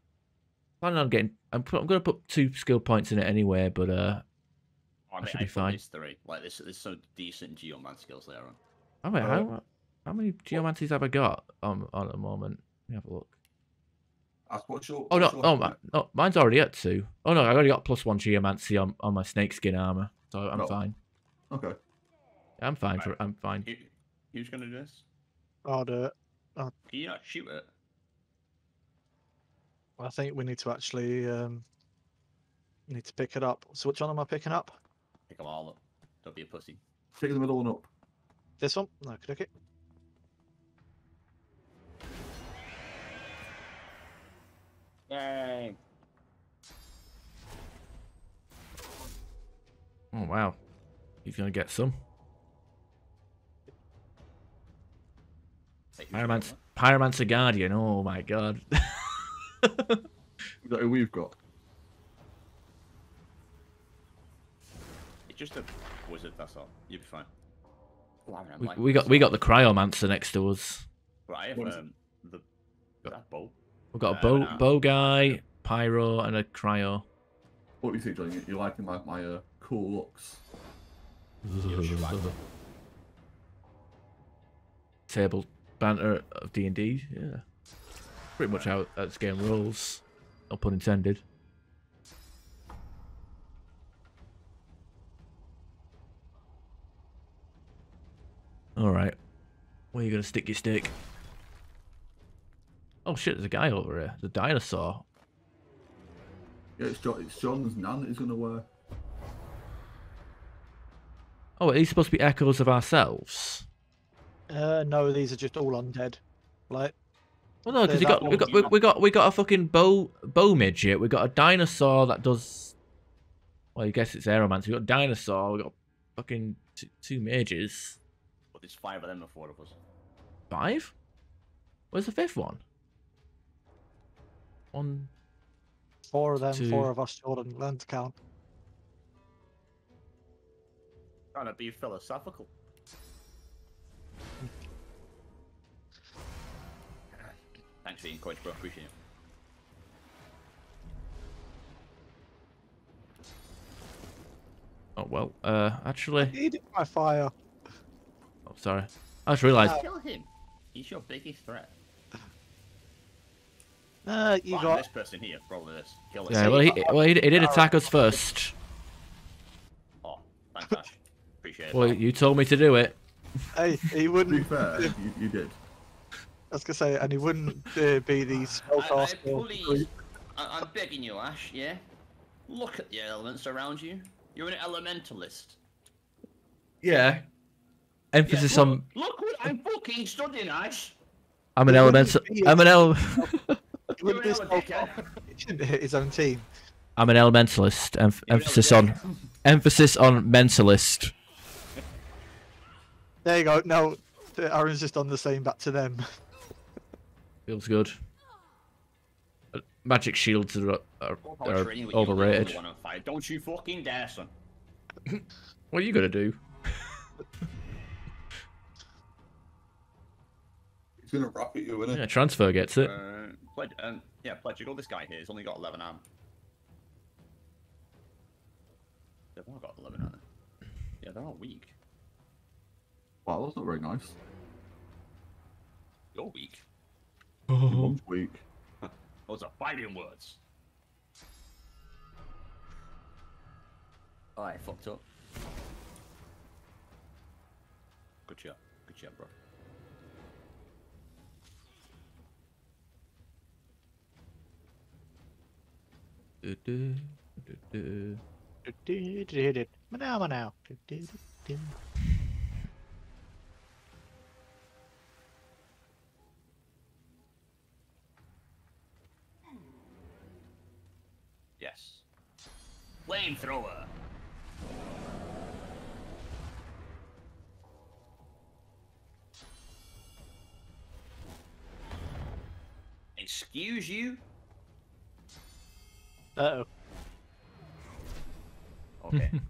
B: planning on getting. I'm, put, I'm gonna put two skill points in it anyway, but uh,
A: Oh, I,
B: That
A: mean,
B: should
A: I
B: be
A: put
B: fine.
A: These three. Like this, there's some decent geoman skills there. On.
B: I mean,
D: Uh,
B: how how many geomancies have I got on on at the moment? Let me have a look.
D: Ash, what's your?
B: Oh no,
D: your
B: oh my, no, mine's already at two. Oh no, I already got plus one geomancy on, on my snakeskin armor, so I'm
D: No.
B: fine.
D: Okay.
B: I'm fine
A: Right.
B: for I'm fine.
A: Who, who's gonna do this?
C: I'll do it.
A: Can you not shoot it?
C: I think we need to actually um, need to pick it up. So which one am I picking up?
A: Pick them all up. Don't be a pussy.
D: Pick the middle one up.
C: This one? No, click it.
A: Yay!
B: Oh wow, he's gonna get some.
A: Wait, who's
B: Pyromancer. Pyromancer Guardian. Oh my god.
D: Is that who we've got?
A: It's just a wizard. That's all. You'll be fine. I mean,
B: we,
A: liking
B: we got we got the Cryomancer next to us.
A: Right, I have
D: What is it?
A: um, the that bow.
B: We've got a
A: Uh,
B: bow
A: no.
B: bow guy, pyro, and a cryo.
D: What do you think, Johnny? You- You liking my my uh, cool looks?
B: Table banter of D and D. Yeah, pretty much how that game rolls. No pun intended. All right, where you gonna stick your stick? Oh shit! There's a guy over here. The dinosaur.
D: Yeah, it's John. It's John's nan that he's gonna wear.
B: Oh, are these supposed to be echoes of ourselves?
C: Uh, no, these are just all undead. Like,
B: Well, no, because we
C: They're
B: got
C: that
B: we got we,
A: long.
B: we got we got a fucking bow bow midget. We got a dinosaur that does. Well, I guess it's aeromancy. We got dinosaur. We got fucking t- two mages.
A: But there's five of them and four of us.
B: Five? Where's the fifth one? One.
C: Four of them,
B: Two.
C: four of us, Jordan. Learn to count.
A: Trying to be philosophical. Thanks for the encouragement, bro. Appreciate it.
B: Oh well. Uh, actually,
C: Needed my fire.
B: oh sorry. I just realised.
A: Kill him. He's your biggest threat.
C: Uh, you
A: Find
C: got.
A: this person here. Probably this. Kill this.
B: Yeah, well, he, well, he, he did attack us first.
A: Oh, thanks, Ash. Appreciate it.
B: Well, you told me to do it.
C: Hey, he
D: wouldn't. Be fair, you, you did.
C: I was gonna say, and he wouldn't uh, be the
A: I, I, please, I, I'm begging you, Ash. Yeah. Look at the elements around you. You're an elementalist.
B: Yeah.
A: Yeah,
B: Emphasis
A: look,
B: on
A: Look what I'm fucking studying, Ash.
B: I'm an
C: He
B: elemental. I'm an el.
C: He
A: You're
C: wouldn't
A: an
C: be
A: elemental.
C: spellcaster. hit his own team.
B: I'm an elementalist. Emph-
A: You're an
B: emphasis on emphasis on mentalist.
C: There you go. No, Aaron's just on the same back to them.
B: Feels good. Uh, Magic shields are, are, are
A: train you,
B: overrated.
A: one on fire. Don't you fucking dare, son.
B: What are you gonna do?
D: He's gonna rap at you, isn't he?
B: Yeah, transfer gets it.
A: Uh, pledge, um, yeah, pledge. You got this guy here. He's only got 11 arm. They've all got 11 arm. Yeah, they're all weak.
D: Wow, that's not very nice.
A: You're weak. Oh.
D: One's weak.
A: Those are fighting words. Oh, I fucked up. Good job. Good job, bro.
B: Du- du- du- du.
C: Now, now.
A: Yes. Flamethrower. Excuse you?
C: Uh oh.
A: Okay.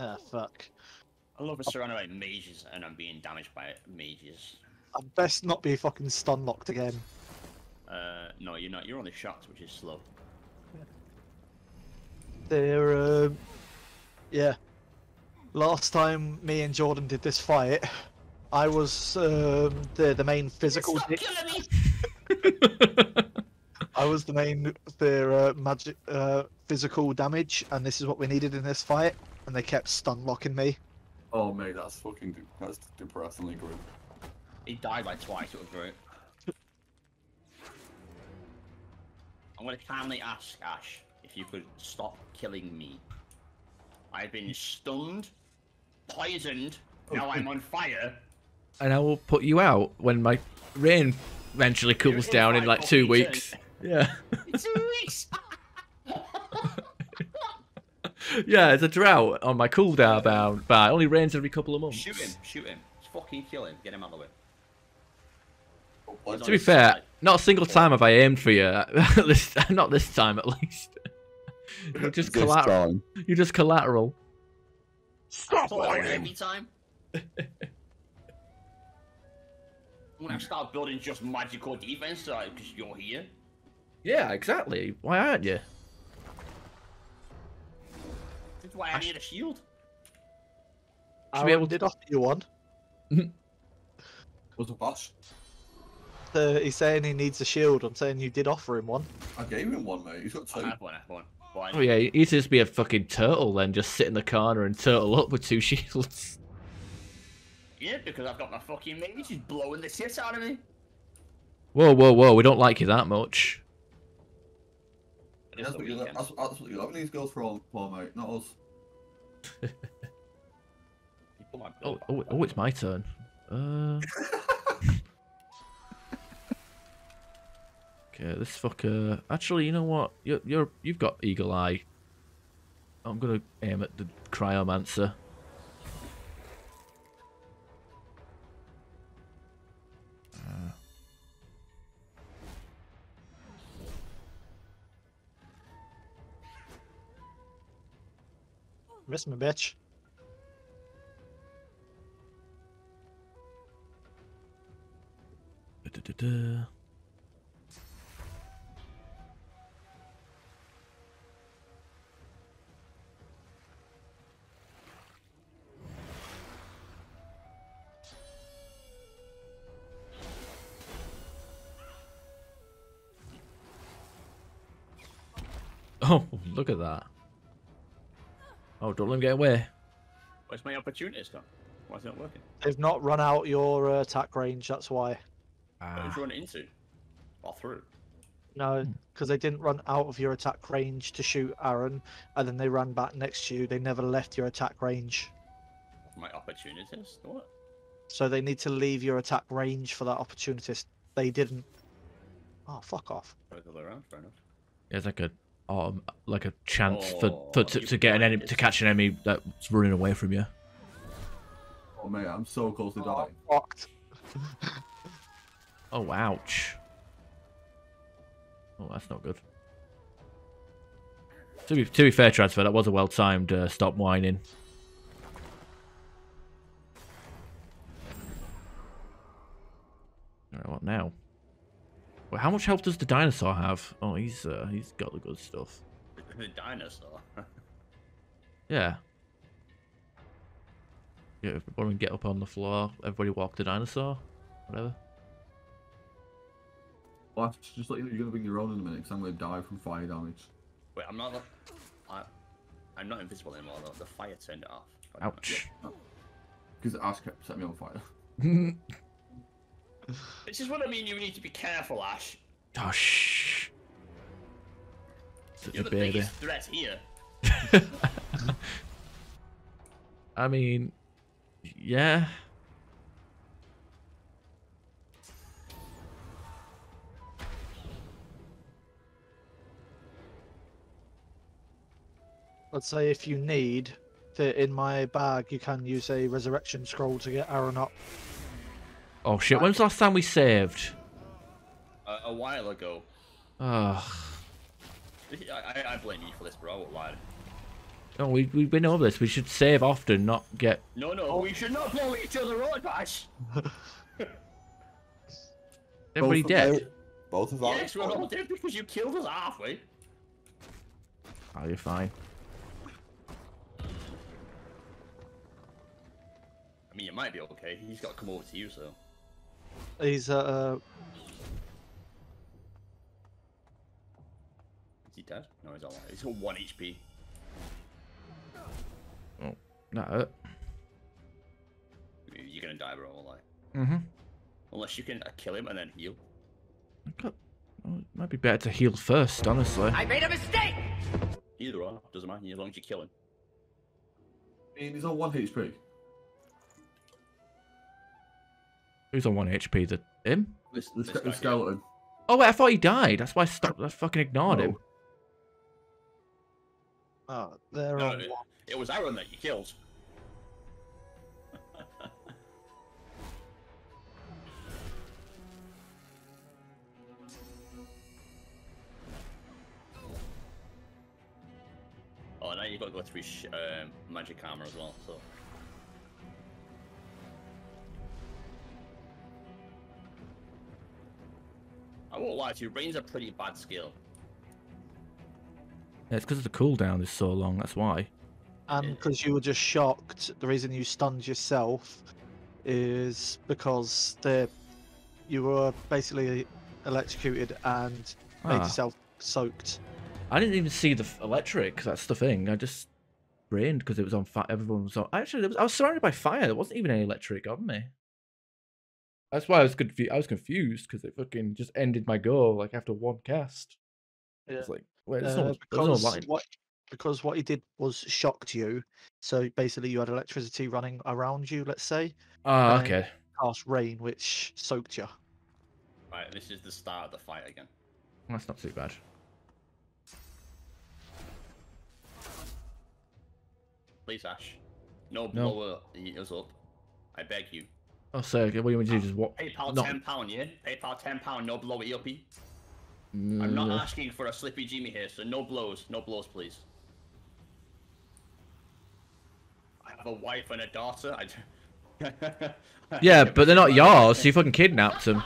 C: Ah, fuck.
A: I love it surrounded by mages and I'm being damaged by mages.
C: I'd best not be fucking stun locked again.
A: Uh, no, you're not. You're only shocked, which is slow.
C: They're, um, yeah. Last time me and Jordan did this fight, I was um, the the main physical.
A: Stop killing me!
C: I was the main for uh, magic uh, physical damage, and this is what we needed in this fight. And they kept stun locking me.
D: Oh mate, that's fucking de- that's depressingly grim.
A: He died like twice. It was great. I'm gonna kindly ask Ash if you could stop killing me. I've been stunned, poisoned. Now I'm on fire.
B: and I will put you out when my rain eventually cools
A: in
B: down in like two weeks. Yeah.
A: Two weeks.
B: yeah, it's a drought on my cooldown bound, but it only rains every couple of months.
A: shoot him! Shoot him! Just fucking kill him! Get him out of the way.
D: Like,
B: To be fair, not a single time have I aimed for you. At least, not this time, at least. You're just
D: this
B: collateral.
D: time.
B: You're just collateral.
A: Stop every time. I'm gonna start building just magical defense because you're here.
B: Yeah, exactly. Why aren't you?
A: That's why I need a shield.
B: Should be
C: Aaron
B: able
C: did offer you one.
D: Was a bash.
C: Uh, he's saying he needs a shield. I'm saying you did offer him one.
D: I gave him one, mate. He's got
A: I
D: two.
A: have one, I have one. But
B: Oh yeah, you used to just be a fucking turtle then, just sit in the corner and turtle up with two shields.
A: Yeah, because I've got my fucking mate. She's blowing the shit out of me.
B: Whoa, whoa, whoa! We don't like you that much.
A: It is
D: That's
A: the
D: what, you,
A: weekend.
D: that's, that's what you're having these girls for, all, for, mate, not us.
B: Oh, oh, oh, it's my turn. Uh. okay, this fucker. Actually, you know what? You're, you're you've got eagle eye. I'm gonna aim at the cryomancer. Uh,
C: Miss me, bitch.
B: da-da-da-da. Oh, look at that. Oh, don't let him get away.
A: Where's my opportunities gone? Why is it not working?
C: They've not run out your uh, attack range. That's why.
A: Where
B: Ah.
A: did you run it into? Or through?
C: No,
B: Hmm.
C: because they didn't run out of your attack range to shoot Aaron, and then they ran back next to you. They never left your attack range.
A: My opportunities? What?
C: So they need to leave your attack range for that opportunist. They didn't. Oh, fuck off.
A: Or the other way around? Fair enough.
B: There's like a autom- like a chance for,
A: Oh,
B: for to, to get an enemy to catch an enemy that's running away from you.
D: Oh man, I'm so close to
C: Oh,
D: dying.
C: fucked.
B: Oh, ouch. Oh, that's not good. To be, to be fair, transfer, that was a well timed uh, stop whining. Alright, what now? Well, how much health does the dinosaur have? Oh, he's uh, he's got the good stuff.
A: The dinosaur.
B: Yeah. Yeah, everybody get up on the floor. Everybody walk the dinosaur. Whatever.
D: Well, just let you know you're gonna bring your own in a minute, because I'm gonna die from fire damage.
A: Wait, I'm not. I, I'm not invisible anymore. though. The fire turned it off.
B: Ouch.
D: Because Ash kept setting me on fire.
A: This is what I mean. You need to be careful, Ash.
B: oh, shh. Such
A: You're the
B: baby.
A: biggest threat here.
B: I mean, yeah.
C: Let's say if you need, to, in my bag, you can use a resurrection scroll to get Aaron up.
B: Oh shit! When's the last time we saved?
A: A, a while ago.
B: Ugh.
A: I, I, I blame you for this, bro. I won't lie.
B: No, we we've been over this. We should save often, not get.
A: No, no, oh. we should not blow each other up, Ash.
B: Everybody
D: Both of
B: dead.
D: our- Both of our
A: Yes, we're all dead because you killed us halfway.
B: Oh, you're fine.
A: I mean, you might be okay. He's got to come over to you, so.
C: He's uh,
A: Is he dead? No, he's alive. He's got one HP.
B: Oh, not No.
A: You're gonna die, bro. Like,
B: Mm-hmm.
A: unless you can uh, kill him and then heal.
B: Well, it might be better to heal first, honestly.
E: I made a mistake!
A: Either or, doesn't matter. As long as you kill him.
D: I mean, he's on one HP.
B: Who's on one HP? The him?
A: This,
D: The,
A: this
D: the skeleton.
B: Oh wait, I thought he died. That's why I stopped. I fucking ignored him.
D: No.
C: uh, they're
A: No,
C: on
A: it,
C: one.
A: it was Aaron that you killed. oh, now you've got to go through sh- um, magic armor as well. So I won't lie to you, Rain's a pretty bad skill.
B: Yeah, it's because the cooldown is so long. That's why.
C: And because you were just shocked, the reason you stunned yourself is because the you were basically electrocuted and made
B: Ah.
C: yourself soaked.
B: I didn't even see the electric. That's the thing. I just rained because it was on fire. Everyone was on. Actually, there was, I was surrounded by fire. There wasn't even any electric on me. That's why I was confused. I was confused because it fucking just ended my go like after one cast.
C: Yeah.
B: It's like, wait, there's
C: Uh,
B: no, there's
C: because
B: no light.
C: what because what he did was shocked you. So basically, you had electricity running around you. Let's say
B: Ah,
C: uh,
B: okay.
C: cast rain, which soaked you.
A: Right, this is the start of the fight again.
B: That's not too bad.
A: Please, Ash. No
B: No.
A: blower us up. I beg you.
B: Oh, so what do you want me to do? Just what?
A: PayPal
B: not-
A: ten pound, yeah. PayPal ten pound. No blow it uppy. I'm not
B: Mm,
A: asking for a slippy Jimmy here, so no blows. No blows, please. I have a wife and a daughter. I. d-
B: Yeah, but they're not yours. So you fucking kidnapped them.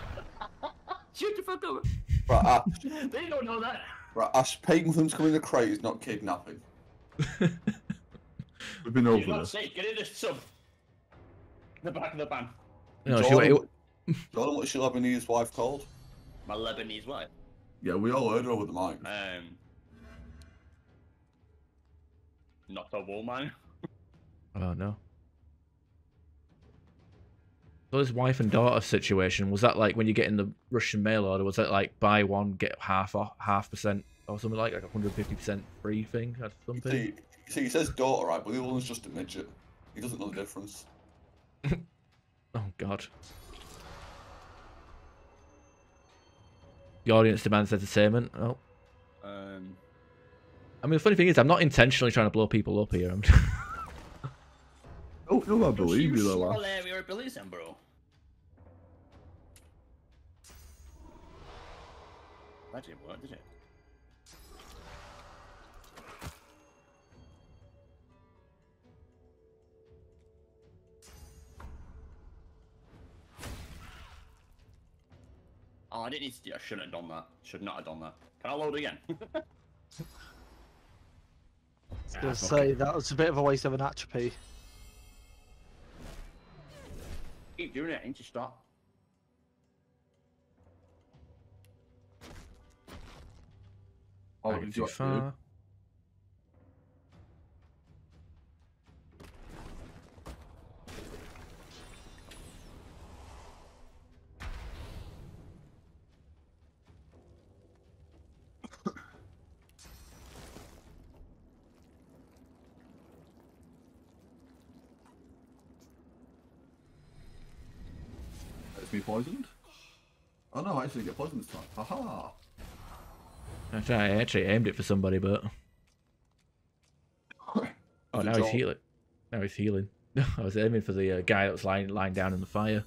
A: Shut the fuck up.
D: Right, Ash,
A: They don't know that.
D: right, Ash, paying for them to come in the crate is not kidnapping. We've been
A: You're
D: over
A: not
D: this.
A: safe. Get in the sub. The back of the van.
B: No, she,
D: Jordan,
B: it,
D: Jordan, what's your Lebanese wife called?
A: My Lebanese wife.
D: Yeah, we all heard her over the mic.
A: Um. Not a woman.
B: oh no. So this wife and daughter situation was that like when you get in the Russian mail order? Was that like buy one get half off, half percent or something like like a hundred fifty percent free thing or something?
D: See, see, he says daughter, right, but the other one's just a midget. He doesn't know the difference.
B: Oh god. The audience demands entertainment. Oh,
A: Um.
B: I mean the funny thing is I'm not intentionally trying to blow people up here. I'm
D: Oh, no, I
A: believe you, though, small area of Billy's then, bro. That didn't work, did it? Oh, I didn't need to. I shouldn't have done that. Should not have done that. Can I load again?
C: I was ah, gonna say that was a bit of a waste of an atrophy.
A: Keep doing it. I need to stop.
D: Oh,
B: Not
D: did
B: too
D: you
B: far.
D: No, I actually get poisoned this time. Haha!
B: Actually, I actually aimed it for somebody, but oh, now he's healing. Now he's healing. I was aiming for the uh, guy that was lying lying down in the fire.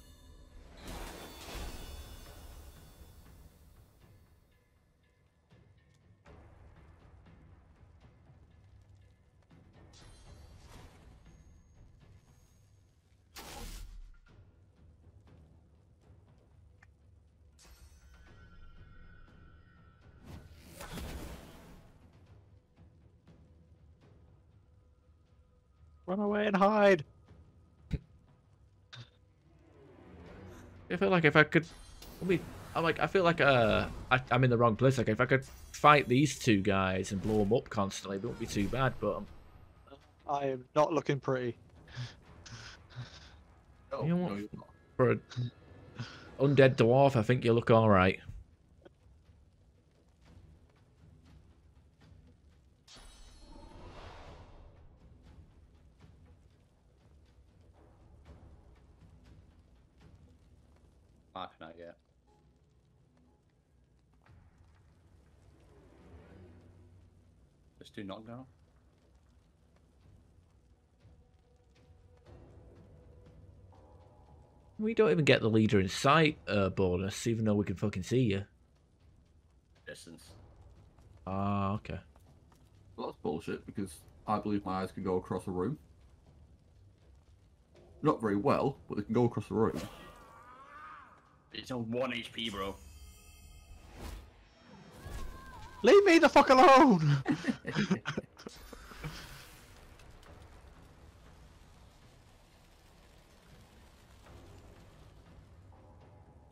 B: Like if I could, I mean, I'm like I feel like uh, I, I'm in the wrong place. Like if I could fight these two guys and blow them up constantly, it wouldn't be too bad. But um,
C: I am not looking pretty.
D: Oh,
B: You know
D: no, you're not.
B: for an undead dwarf, I think you look all right.
A: Mark not yet. Just do knockdown.
B: We don't even get the leader in sight uh, bonus, even though we can fucking see you.
A: Distance.
B: Ah, okay.
D: Well, that's bullshit because I believe my eyes can go across a room. Not very well, but they can go across the room.
A: It's on one HP, bro.
C: Leave me the fuck alone.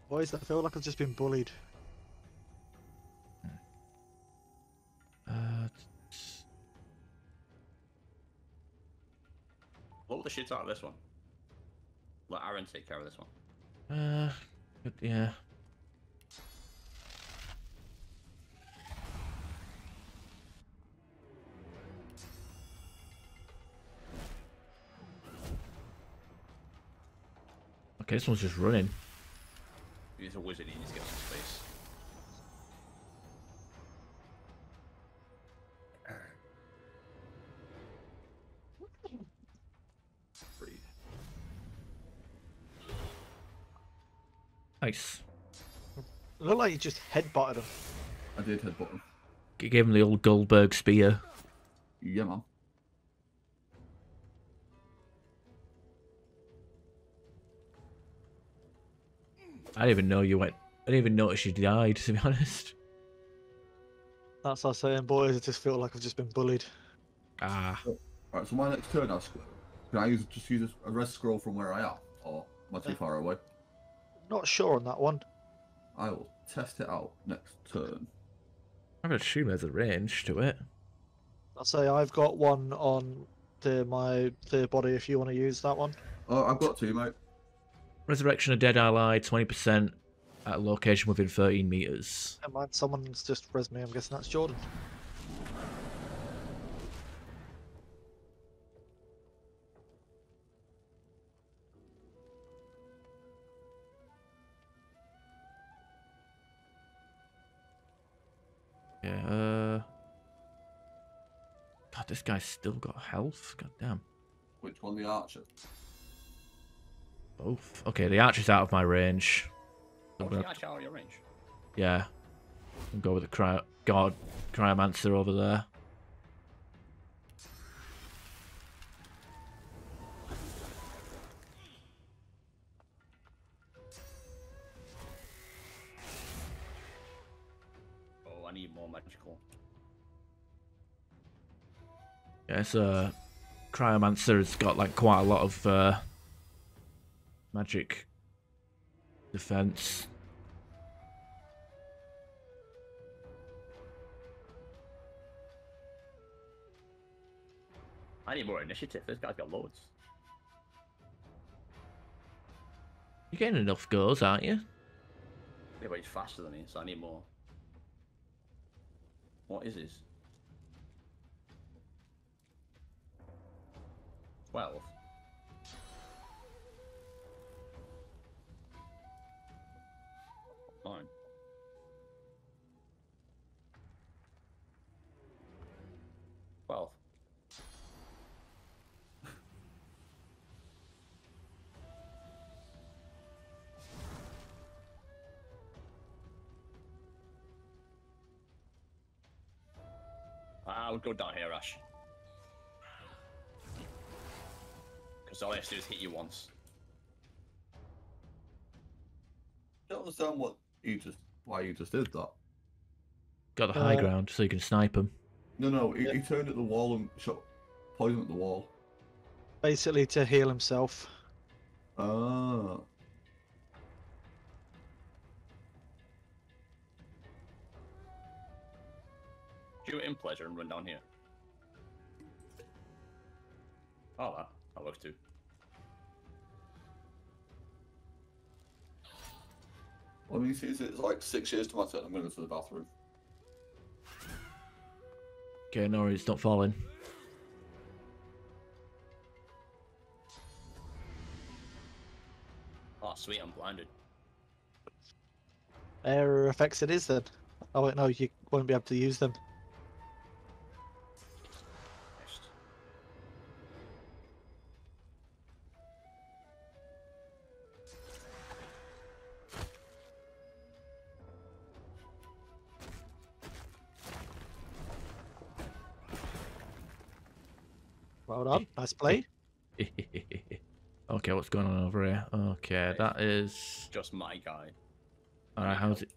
C: Boys, I feel like I've just been bullied.
B: Uh,
A: Blow the shit out of this one. Let Aaron take care of this one.
B: uh, but yeah. Okay, this one's just running.
A: He's a wizard, he needs to get some
B: Nice.
C: It looked like you just headbutted him.
D: I did headbutt him.
B: G- Gave him the old Goldberg spear.
D: Yeah, man.
B: I didn't even know you went. I didn't even notice you died. To be honest.
C: That's what I'm saying, boys. I just feel like I've just been bullied.
B: Ah.
D: Alright, so my next turn, I sc- can I use just use a red scroll from where I am, or am I too
C: Yeah.
D: far away?
C: Not sure on that one.
D: I will test it out next turn.
B: I'm gonna assume there's a range to it.
C: I'll say I've got one on the my third body if you want to use that one.
D: Oh, I've got two, mate.
B: Resurrection of dead ally, 20% at a location within 13 meters.
C: Never mind, someone's just res me. I'm guessing that's Jordan.
B: Yeah. Uh. God, this guy's still got health. God damn.
D: Which one, the archer?
B: Both. Okay, the archer's out of my range.
A: Oh,
B: gonna-
A: yeah, out of your range.
B: yeah. I'll go with the cry god cryomancer over there. Yeah, it's uh cryomancer has got like quite a lot of uh magic defense.
A: I need more initiative. This guy's got loads.
B: You're getting enough goes, aren't you?
A: Yeah, but he's faster than me, so I need more. What is his? 12. Fine. Twelve. I I would go down here, Ash. Because all I have to do is hit you once.
D: I don't understand what you just why you just did that.
B: Got the high
C: Uh,
B: ground so you can snipe him.
D: No, no, he,
C: Yeah.
D: he turned at the wall and shot poison at the wall.
C: Basically to heal himself.
D: Ah,
A: Shoot in pleasure and run down here. Oh, that, that works too.
D: well, I mean, since it's like six years to my turn, I'm going to go to the bathroom.
B: Okay, no worries, not falling.
A: Oh, sweet, I'm blinded.
C: Error effects it is then. Oh wait, no, you won't be able to use them. Nice play.
B: okay, what's going on over here? Okay, that is.
A: Just my guy.
B: Alright, how's it?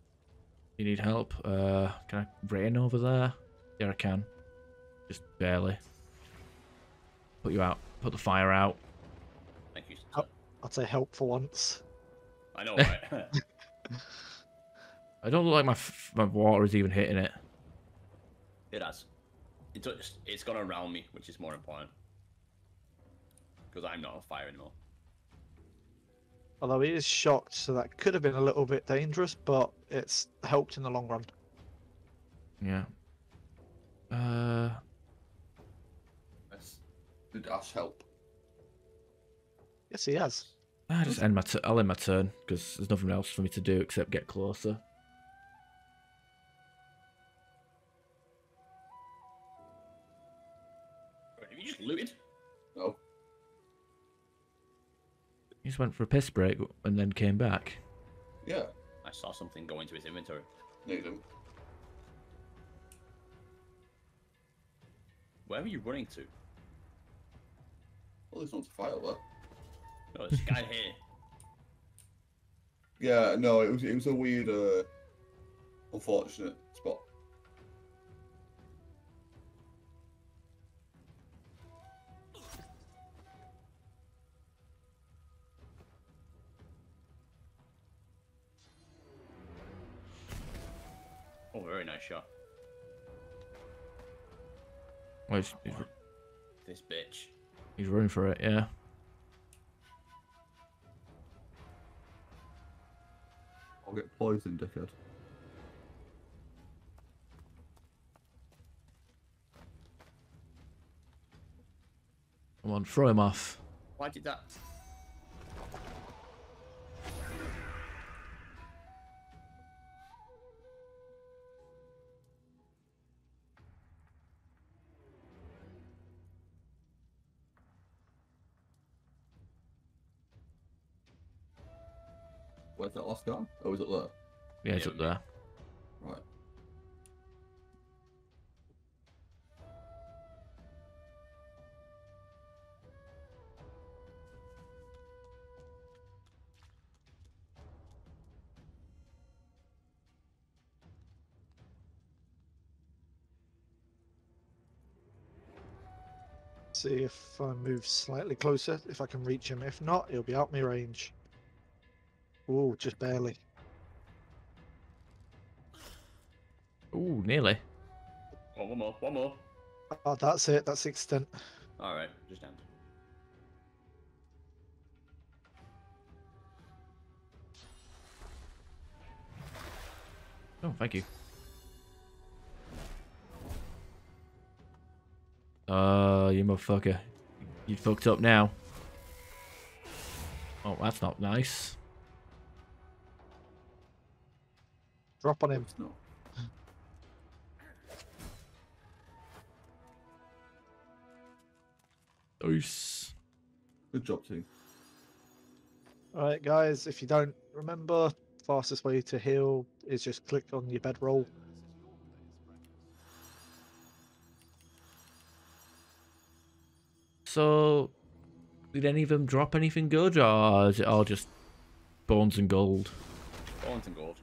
B: You need help? Uh, can I rain over there? Yeah, I can. Just barely. Put you out. Put the fire out.
A: Thank you.
C: Oh. I'd say help for once.
A: I know, right?
B: I don't look like my f- my water is even hitting it.
A: it has. It's just, it's gone around me, which is more important. Because I'm not on fire anymore.
C: Although he is shocked, so that could have been a little bit dangerous, but it's helped in the long run.
B: Yeah. Uh,
D: Yes. Did Ash help?
C: Yes, he has.
B: I just end my. T- I'll end my turn because there's nothing else for me to do except get closer.
A: Have you just looted?
B: He just went for a piss break and then came back.
D: Yeah,
A: I saw something go into his inventory.
D: need them.
A: Where are you running to?
D: Well, there's one to fight over.
A: No, this guy here.
D: Yeah, no, it was it was a weird, uh, unfortunate
A: very nice shot.
B: Well, he's, he's,
A: This bitch.
B: he's running for it, yeah.
D: I'll get poisoned, dickhead.
B: Come on, throw him off.
A: Why did that?
D: Where's that last guy? Oh, is it there?
B: Yeah, he's
A: Yeah,
B: up there.
D: Right.
C: See if I move slightly closer, if I can reach him. If not, he'll be out my range. Oh, just barely.
B: Ooh, nearly.
A: Oh, one more, one more.
C: Oh, that's it. That's the extent.
A: Alright, just end.
B: Oh, thank you. Uh, you motherfucker. You fucked up now. Oh, that's not nice.
C: Drop on him.
D: It's not.
B: Nice.
D: Good job, team.
C: Alright, guys, if you don't remember, fastest way to heal is just click on your bedroll.
B: So, did any of them drop anything good, or is it all just bones and gold?
A: Bones and gold.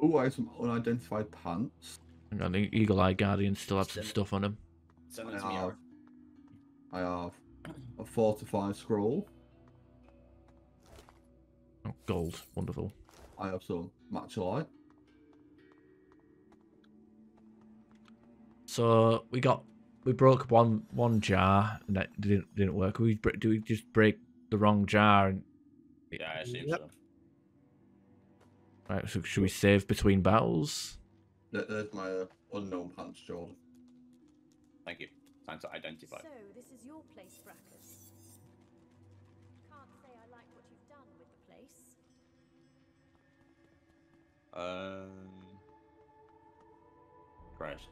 D: Oh, I have some unidentified pants.
B: And I think Eagle Eye Guardian still have some stuff on them.
A: Send
D: I
A: them to me.
D: have, I have a fortified scroll.
B: Oh, gold. Wonderful.
D: I have some matchalite.
B: So we got we broke one one jar and that didn't didn't work. We do we just break the wrong jar and
A: Yeah, I assume
C: Yep.
A: so.
B: Right? So should we save between battles?
D: There's my uh, unknown pants, Jordan.
A: Thank you. Time to identify.
E: So, this is your place, Braccus. Can't say I like what you've done with the place.
A: Um. Christ.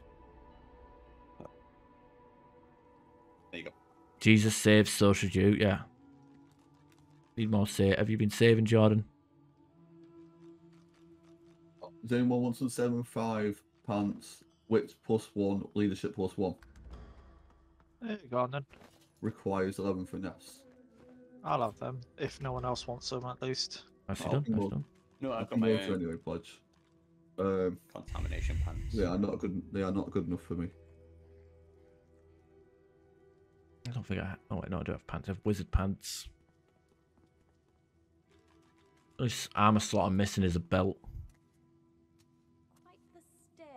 A: There you go.
B: Jesus saves, so should you. Yeah. Need more save. Have you been saving, Jordan?
D: Does anyone want some seven five pants? Wits plus one, leadership plus one.
C: There you go, on then.
D: Requires eleven finesse.
C: I'll have them, if no one else wants them at least.
B: Nicely
D: Oh,
B: done. Nice
D: well.
B: done.
A: No,
D: I
A: I've got
D: can
A: my
D: go to
A: um,
D: anyway, pledge. Um,
A: contamination pants.
D: they are not good. They are not good enough for me.
B: I don't think I. Oh wait, no, I do have pants. I have wizard pants. This armor slot I'm missing is a belt
E: Quite the stare.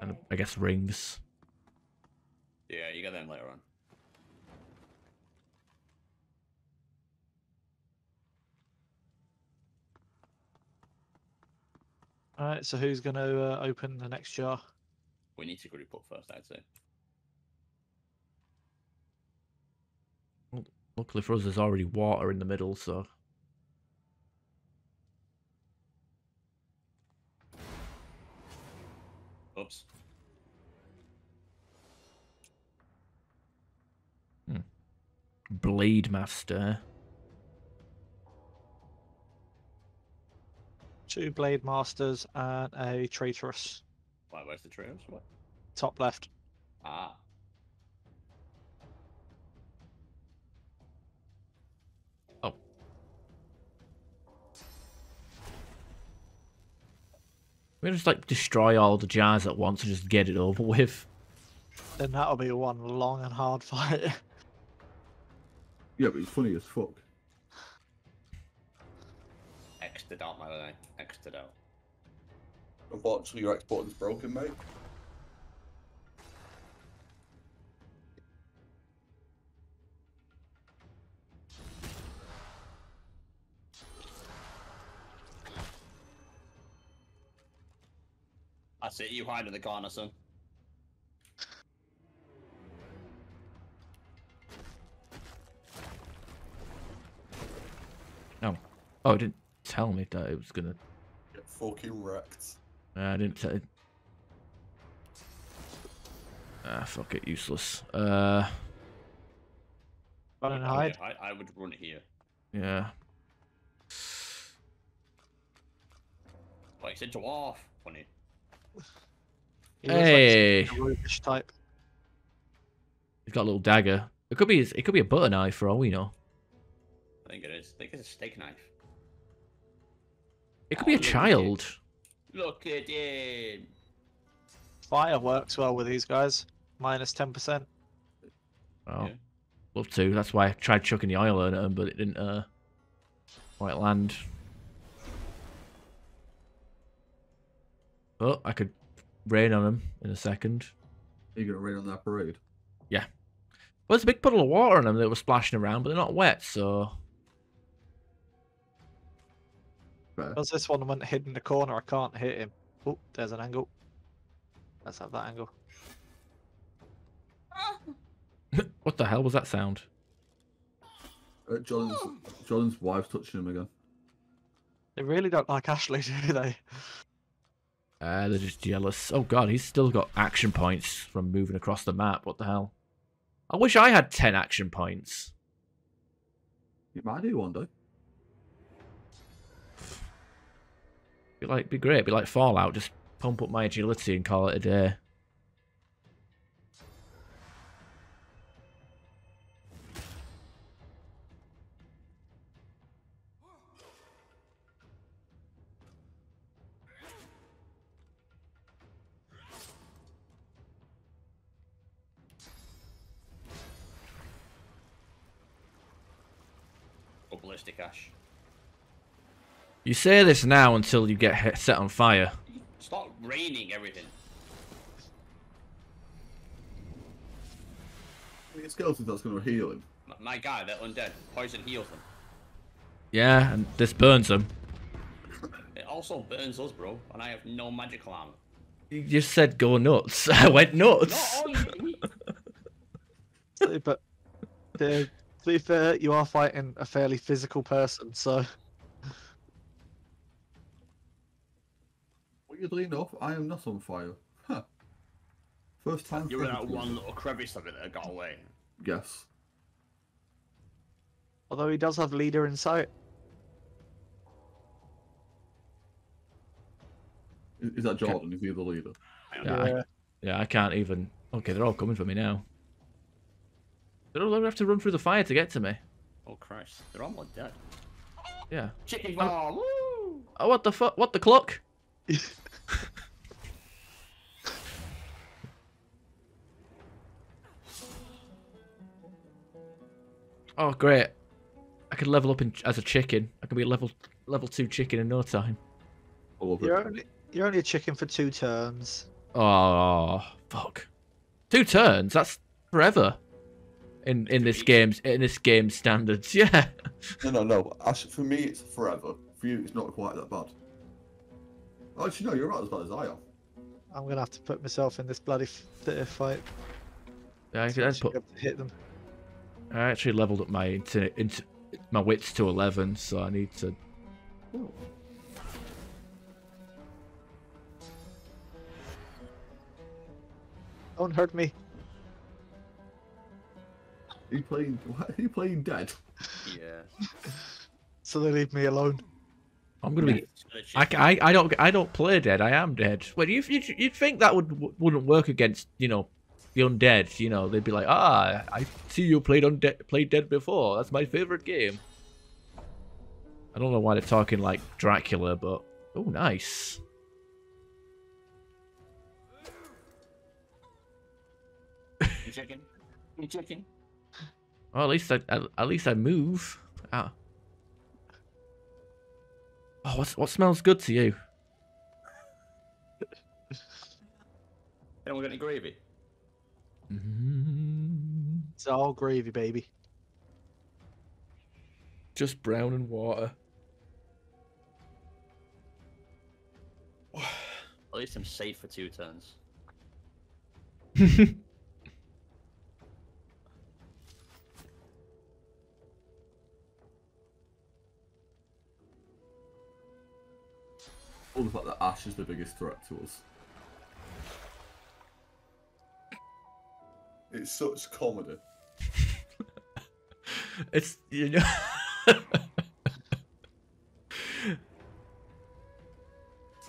B: And I guess rings.
A: Yeah, you get them later on.
C: Alright, so who's going to uh, open the next jar?
A: We need to group up first, I'd say.
B: Luckily for us, there's already water in the middle, so
A: Oops.
B: Blade Master.
C: Two Blade Masters and a Traitorous.
A: Why, where's the trails? What?
C: Top left.
A: Ah.
B: We just like destroy all the jars at once and just get it over with.
C: Then that'll be one long and hard fight.
D: Yeah, but it's funny as fuck.
A: X'd out, my lad. X'd out.
D: Unfortunately, your export is broken, mate.
A: That's it, you hide in the corner, son. No.
B: Oh, it didn't tell me that it was gonna.
D: Get fucking wrecked.
B: Uh, I didn't tell. Ah, fuck it, useless. Uh,
C: Run and
A: Yeah,
C: hide.
A: I, I would run here.
B: yeah.
A: Oh, it's a dwarf. Funny.
C: He looks like
B: Hey,
C: a roguish type.
B: he's got a little dagger. It could be. It could be a butter knife for all we know.
A: I think it is. I think it's a steak knife.
B: It could
A: Oh,
B: be a
A: look at it.
B: child.
A: Look at it.
C: Fire works well with these guys. Minus 10%.
B: Oh,
A: Yeah.
B: love to. That's why I tried chucking the oil at him, but it didn't uh quite land. Oh, I could rain on him in a second.
D: You're you gonna rain on that parade? Yeah.
B: Well, there's a big puddle of water on them that were splashing around, but they're not wet, so
D: Fair.
C: Because this one went hid in the corner, I can't hit him. Oh, there's an angle. Let's have that angle.
B: what the hell was that sound?
D: Uh, John's John's wife's touching him again.
C: They really don't like Ashley, do they?
B: Uh, they're just jealous. Oh god, he's still got action points from moving across the map. What the hell? I wish I had 10 action points.
D: You might do one day.
B: Be like, be great. Be like Fallout. Just pump up my agility and call it a day.
A: Go ash.
B: You say this now until you get hit, set on fire.
A: Stop raining everything.
D: I think skeleton that's gonna heal him.
A: M- My guy, they're undead. Poison heals them.
B: Yeah, and this burns them.
A: It also burns us, bro, and I have no magical armor.
B: You just said go nuts. I went nuts.
A: Not on me.
C: So, but to, to be fair, you are fighting a fairly physical person, so
D: Weirdly enough, I am not on fire. Huh. First time.
A: You're in that one little crevice of it that got away.
D: Yes.
C: although he does have leader in sight.
D: Is, is that Jordan? Is he the leader?
A: I
B: Yeah. I- Yeah, I can't even. Okay, they're all coming for me now. They don't have to run through the fire to get to me.
A: Oh Christ, they're almost dead.
B: Yeah.
A: Chicken oh. farm. Woo!
B: Oh, what the fuck? What the clock? oh, great! I can level up in, as a chicken. I can be a level level two chicken in no time.
C: You're only you're only a chicken for two turns.
B: Oh, fuck! Two turns. That's forever. In in this game's in this game standards, yeah.
D: No, no, no. Actually, for me, it's forever. For you, it's not quite that bad. Oh, Actually, no, you're not as bad as I am.
C: I'm gonna have to put myself in this bloody f- fight.
B: yeah I,
C: to
B: could,
C: actually
B: put,
C: be able to hit them.
B: I actually leveled up my into, into my wits to eleven, so I need to.
C: Don't hurt me.
D: Are you playing? Are you playing dead?
A: Yeah.
C: So they leave me alone.
B: I'm gonna be. I, I, I don't I don't play dead. I am dead. Well, you you'd, you'd think that would wouldn't work against you know the undead. You know they'd be like, ah, I see you played undead played dead before. That's my favorite game. I don't know why they're talking like Dracula, but oh, nice.
A: You chicken? You chicken?
B: Well, at least I at, at least I move. Ah. Oh, what's, what smells good to you?
A: Anyone got any gravy?
B: Mm,
C: It's all gravy, baby.
B: just brown and water.
A: At least I'm safe for two turns.
D: All the fact that Ash is the biggest threat to us. It's such comedy.
B: It's you know.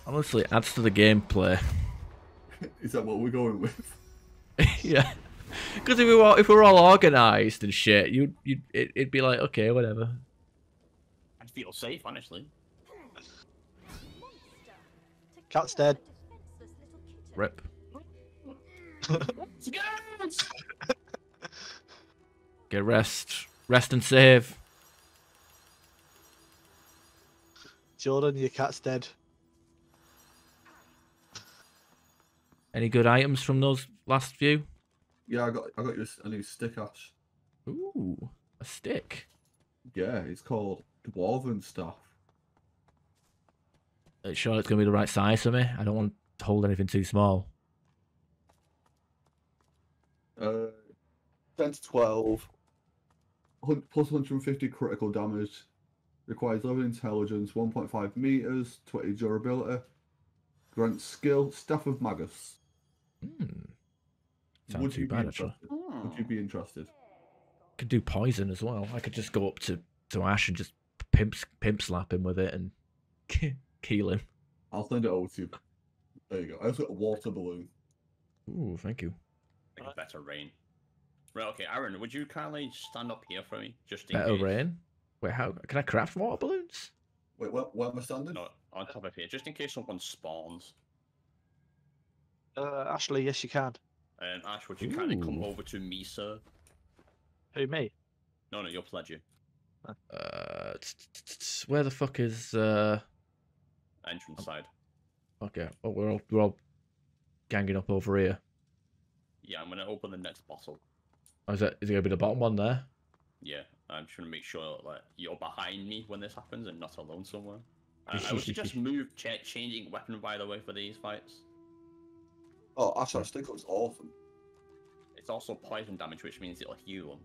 B: Honestly, it adds to the gameplay.
D: Is that what we're going with?
B: yeah, because if we were if we were all organized and shit, you you it, it'd be like okay, whatever.
A: I'd feel safe, honestly.
C: Cat's dead.
B: Rip. Get rest, rest and save.
C: Jordan, your cat's dead.
B: Any good items from those last few?
D: Yeah, I got I got you a new stick, Ash.
B: Ooh, a stick.
D: Yeah, it's called Dwarven Staff.
B: Sure it's gonna be the right size for me? I don't want to hold anything too small.
D: Uh, 10 to 12. hun- Plus 150 critical damage. Requires 11 intelligence, 1.5 meters, 20 durability. Grants skill, Staff of Magus.
B: Hmm. Sound
D: Would
B: too
D: you be
B: bad actually.
D: interested? Would you be interested?
B: Could do poison as well. I could just go up to, to Ash and just pimp pimp slap him with it and kill him.
D: I'll send it over to you. There you go. I also got a water balloon.
B: Ooh, thank you.
A: Like a better rain. Right, okay, Aaron, would you kindly stand up here for me? Just in
B: Better
A: case.
B: rain. Wait, how can I craft water balloons?
D: Wait, where, where am I standing?
A: No, on top of here, just in case someone spawns.
C: Uh, Ashley, yes, you can.
A: Um, Ash, would you kindly come over to me, sir?
C: Who, me?
A: No, no, your pledger.
B: Uh, where the fuck is uh?
A: Entrance side.
B: Okay. Oh, we're all we're all ganging up over here.
A: Yeah, I'm gonna open the next bottle.
B: Oh, is that is it gonna be the bottom one there?
A: Yeah, I'm trying to make sure like you're behind me when this happens and not alone somewhere. Uh, I would suggest move ch- changing weapon by the way for these fights.
D: Oh, Ash, our stick looks awesome.
A: It's also poison damage, which means it'll heal them.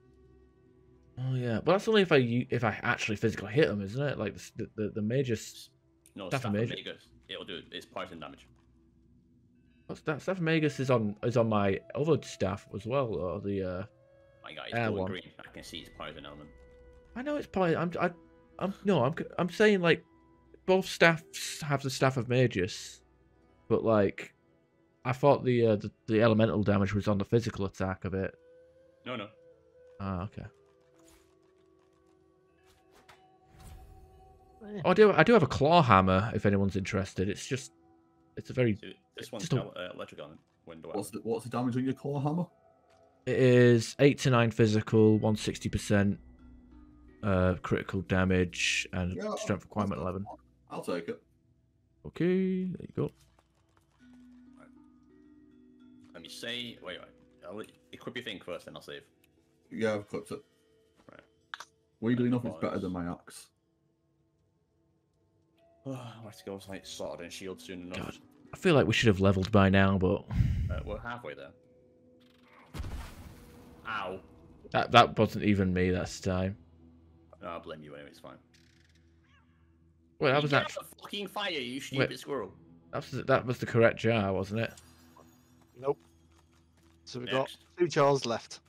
B: Oh yeah, but that's only if I u- if I actually physically hit them, isn't it? Like the s- the the, the magus.
A: No,
B: Staff
A: staff
B: of
A: of
B: Magus.
A: Magus. It'll do it. It's poison damage.
B: What's that? Staff of Magus is on is on my other staff as well, or the uh.
A: My guy,
B: Air one.
A: green. I can see it's poison element.
B: I know it's poison. I'm I, I'm no I'm I'm saying like both staffs have the staff of magus, but like I thought the uh, the, the elemental damage was on the physical attack of it.
A: No, no.
B: Ah, okay. Oh, I do I do have a claw hammer if anyone's interested. It's just it's a very
A: So this one's
B: Just a-
A: el- uh, electrical window.
D: What's the, what's the damage on your claw hammer?
B: it is eight to nine physical, one sixty percent uh critical damage and
D: Yeah,
B: strength requirement
D: I'll-
B: eleven.
D: I'll take it.
B: Okay, there you go.
A: Let me say. Wait, wait. I'll equip your thing first, then I'll save.
D: Yeah, I've clipped it.
A: Right.
D: Weirdly enough, it's
A: Nice.
D: better than my axe.
A: I have to go with like sword and shield soon enough.
B: God. I feel like we should have leveled by now, but
A: Uh, we're halfway there. Ow.
B: that that wasn't even me that time.
A: No, I'll blame you anyway. It's fine.
B: Wait, that
A: You
B: was
A: get
B: actually
A: off the fucking fire, you stupid squirrel.
B: that was that was the correct jar, wasn't it?
C: Nope. So we've got two jars left.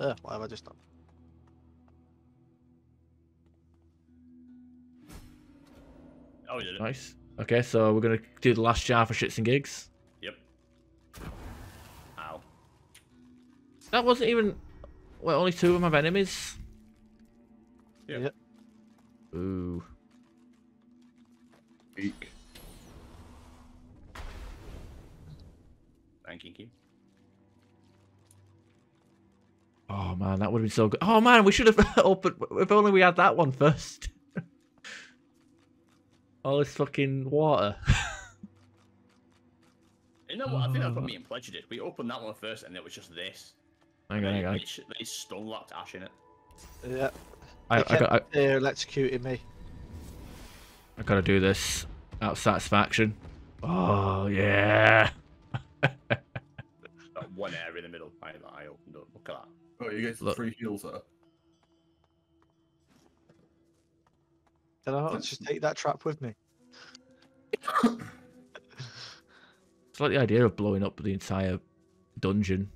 C: Uh, what have I just done?
A: Oh, we did it.
B: Nice. Okay, so we're gonna do the last jar for shits and gigs.
A: Yep. Ow.
B: That wasn't even. Well, only two of them have enemies.
A: Yep.
C: Yep.
B: Ooh.
D: Eek.
A: Thank you.
B: Oh man, that would have been so good. Oh man, we should have opened. If only we had that one first. All this fucking water.
A: You know what? I think that's what oh. me and Pledge did. We opened that one first, and it was just this.
B: hang
A: And
B: on, hang on.
A: They, sh- they stun locked Ash in it.
C: Yeah.
B: I,
C: they
B: I, got, I,
C: kept there electrocuting me.
B: I gotta do this out of satisfaction. Oh yeah.
A: That one area in the middle I, that I opened up. Look at that.
D: Oh, you get some
B: Look.
D: free heals there.
C: Can I not just take that trap with me?
B: It's like the idea of blowing up the entire dungeon.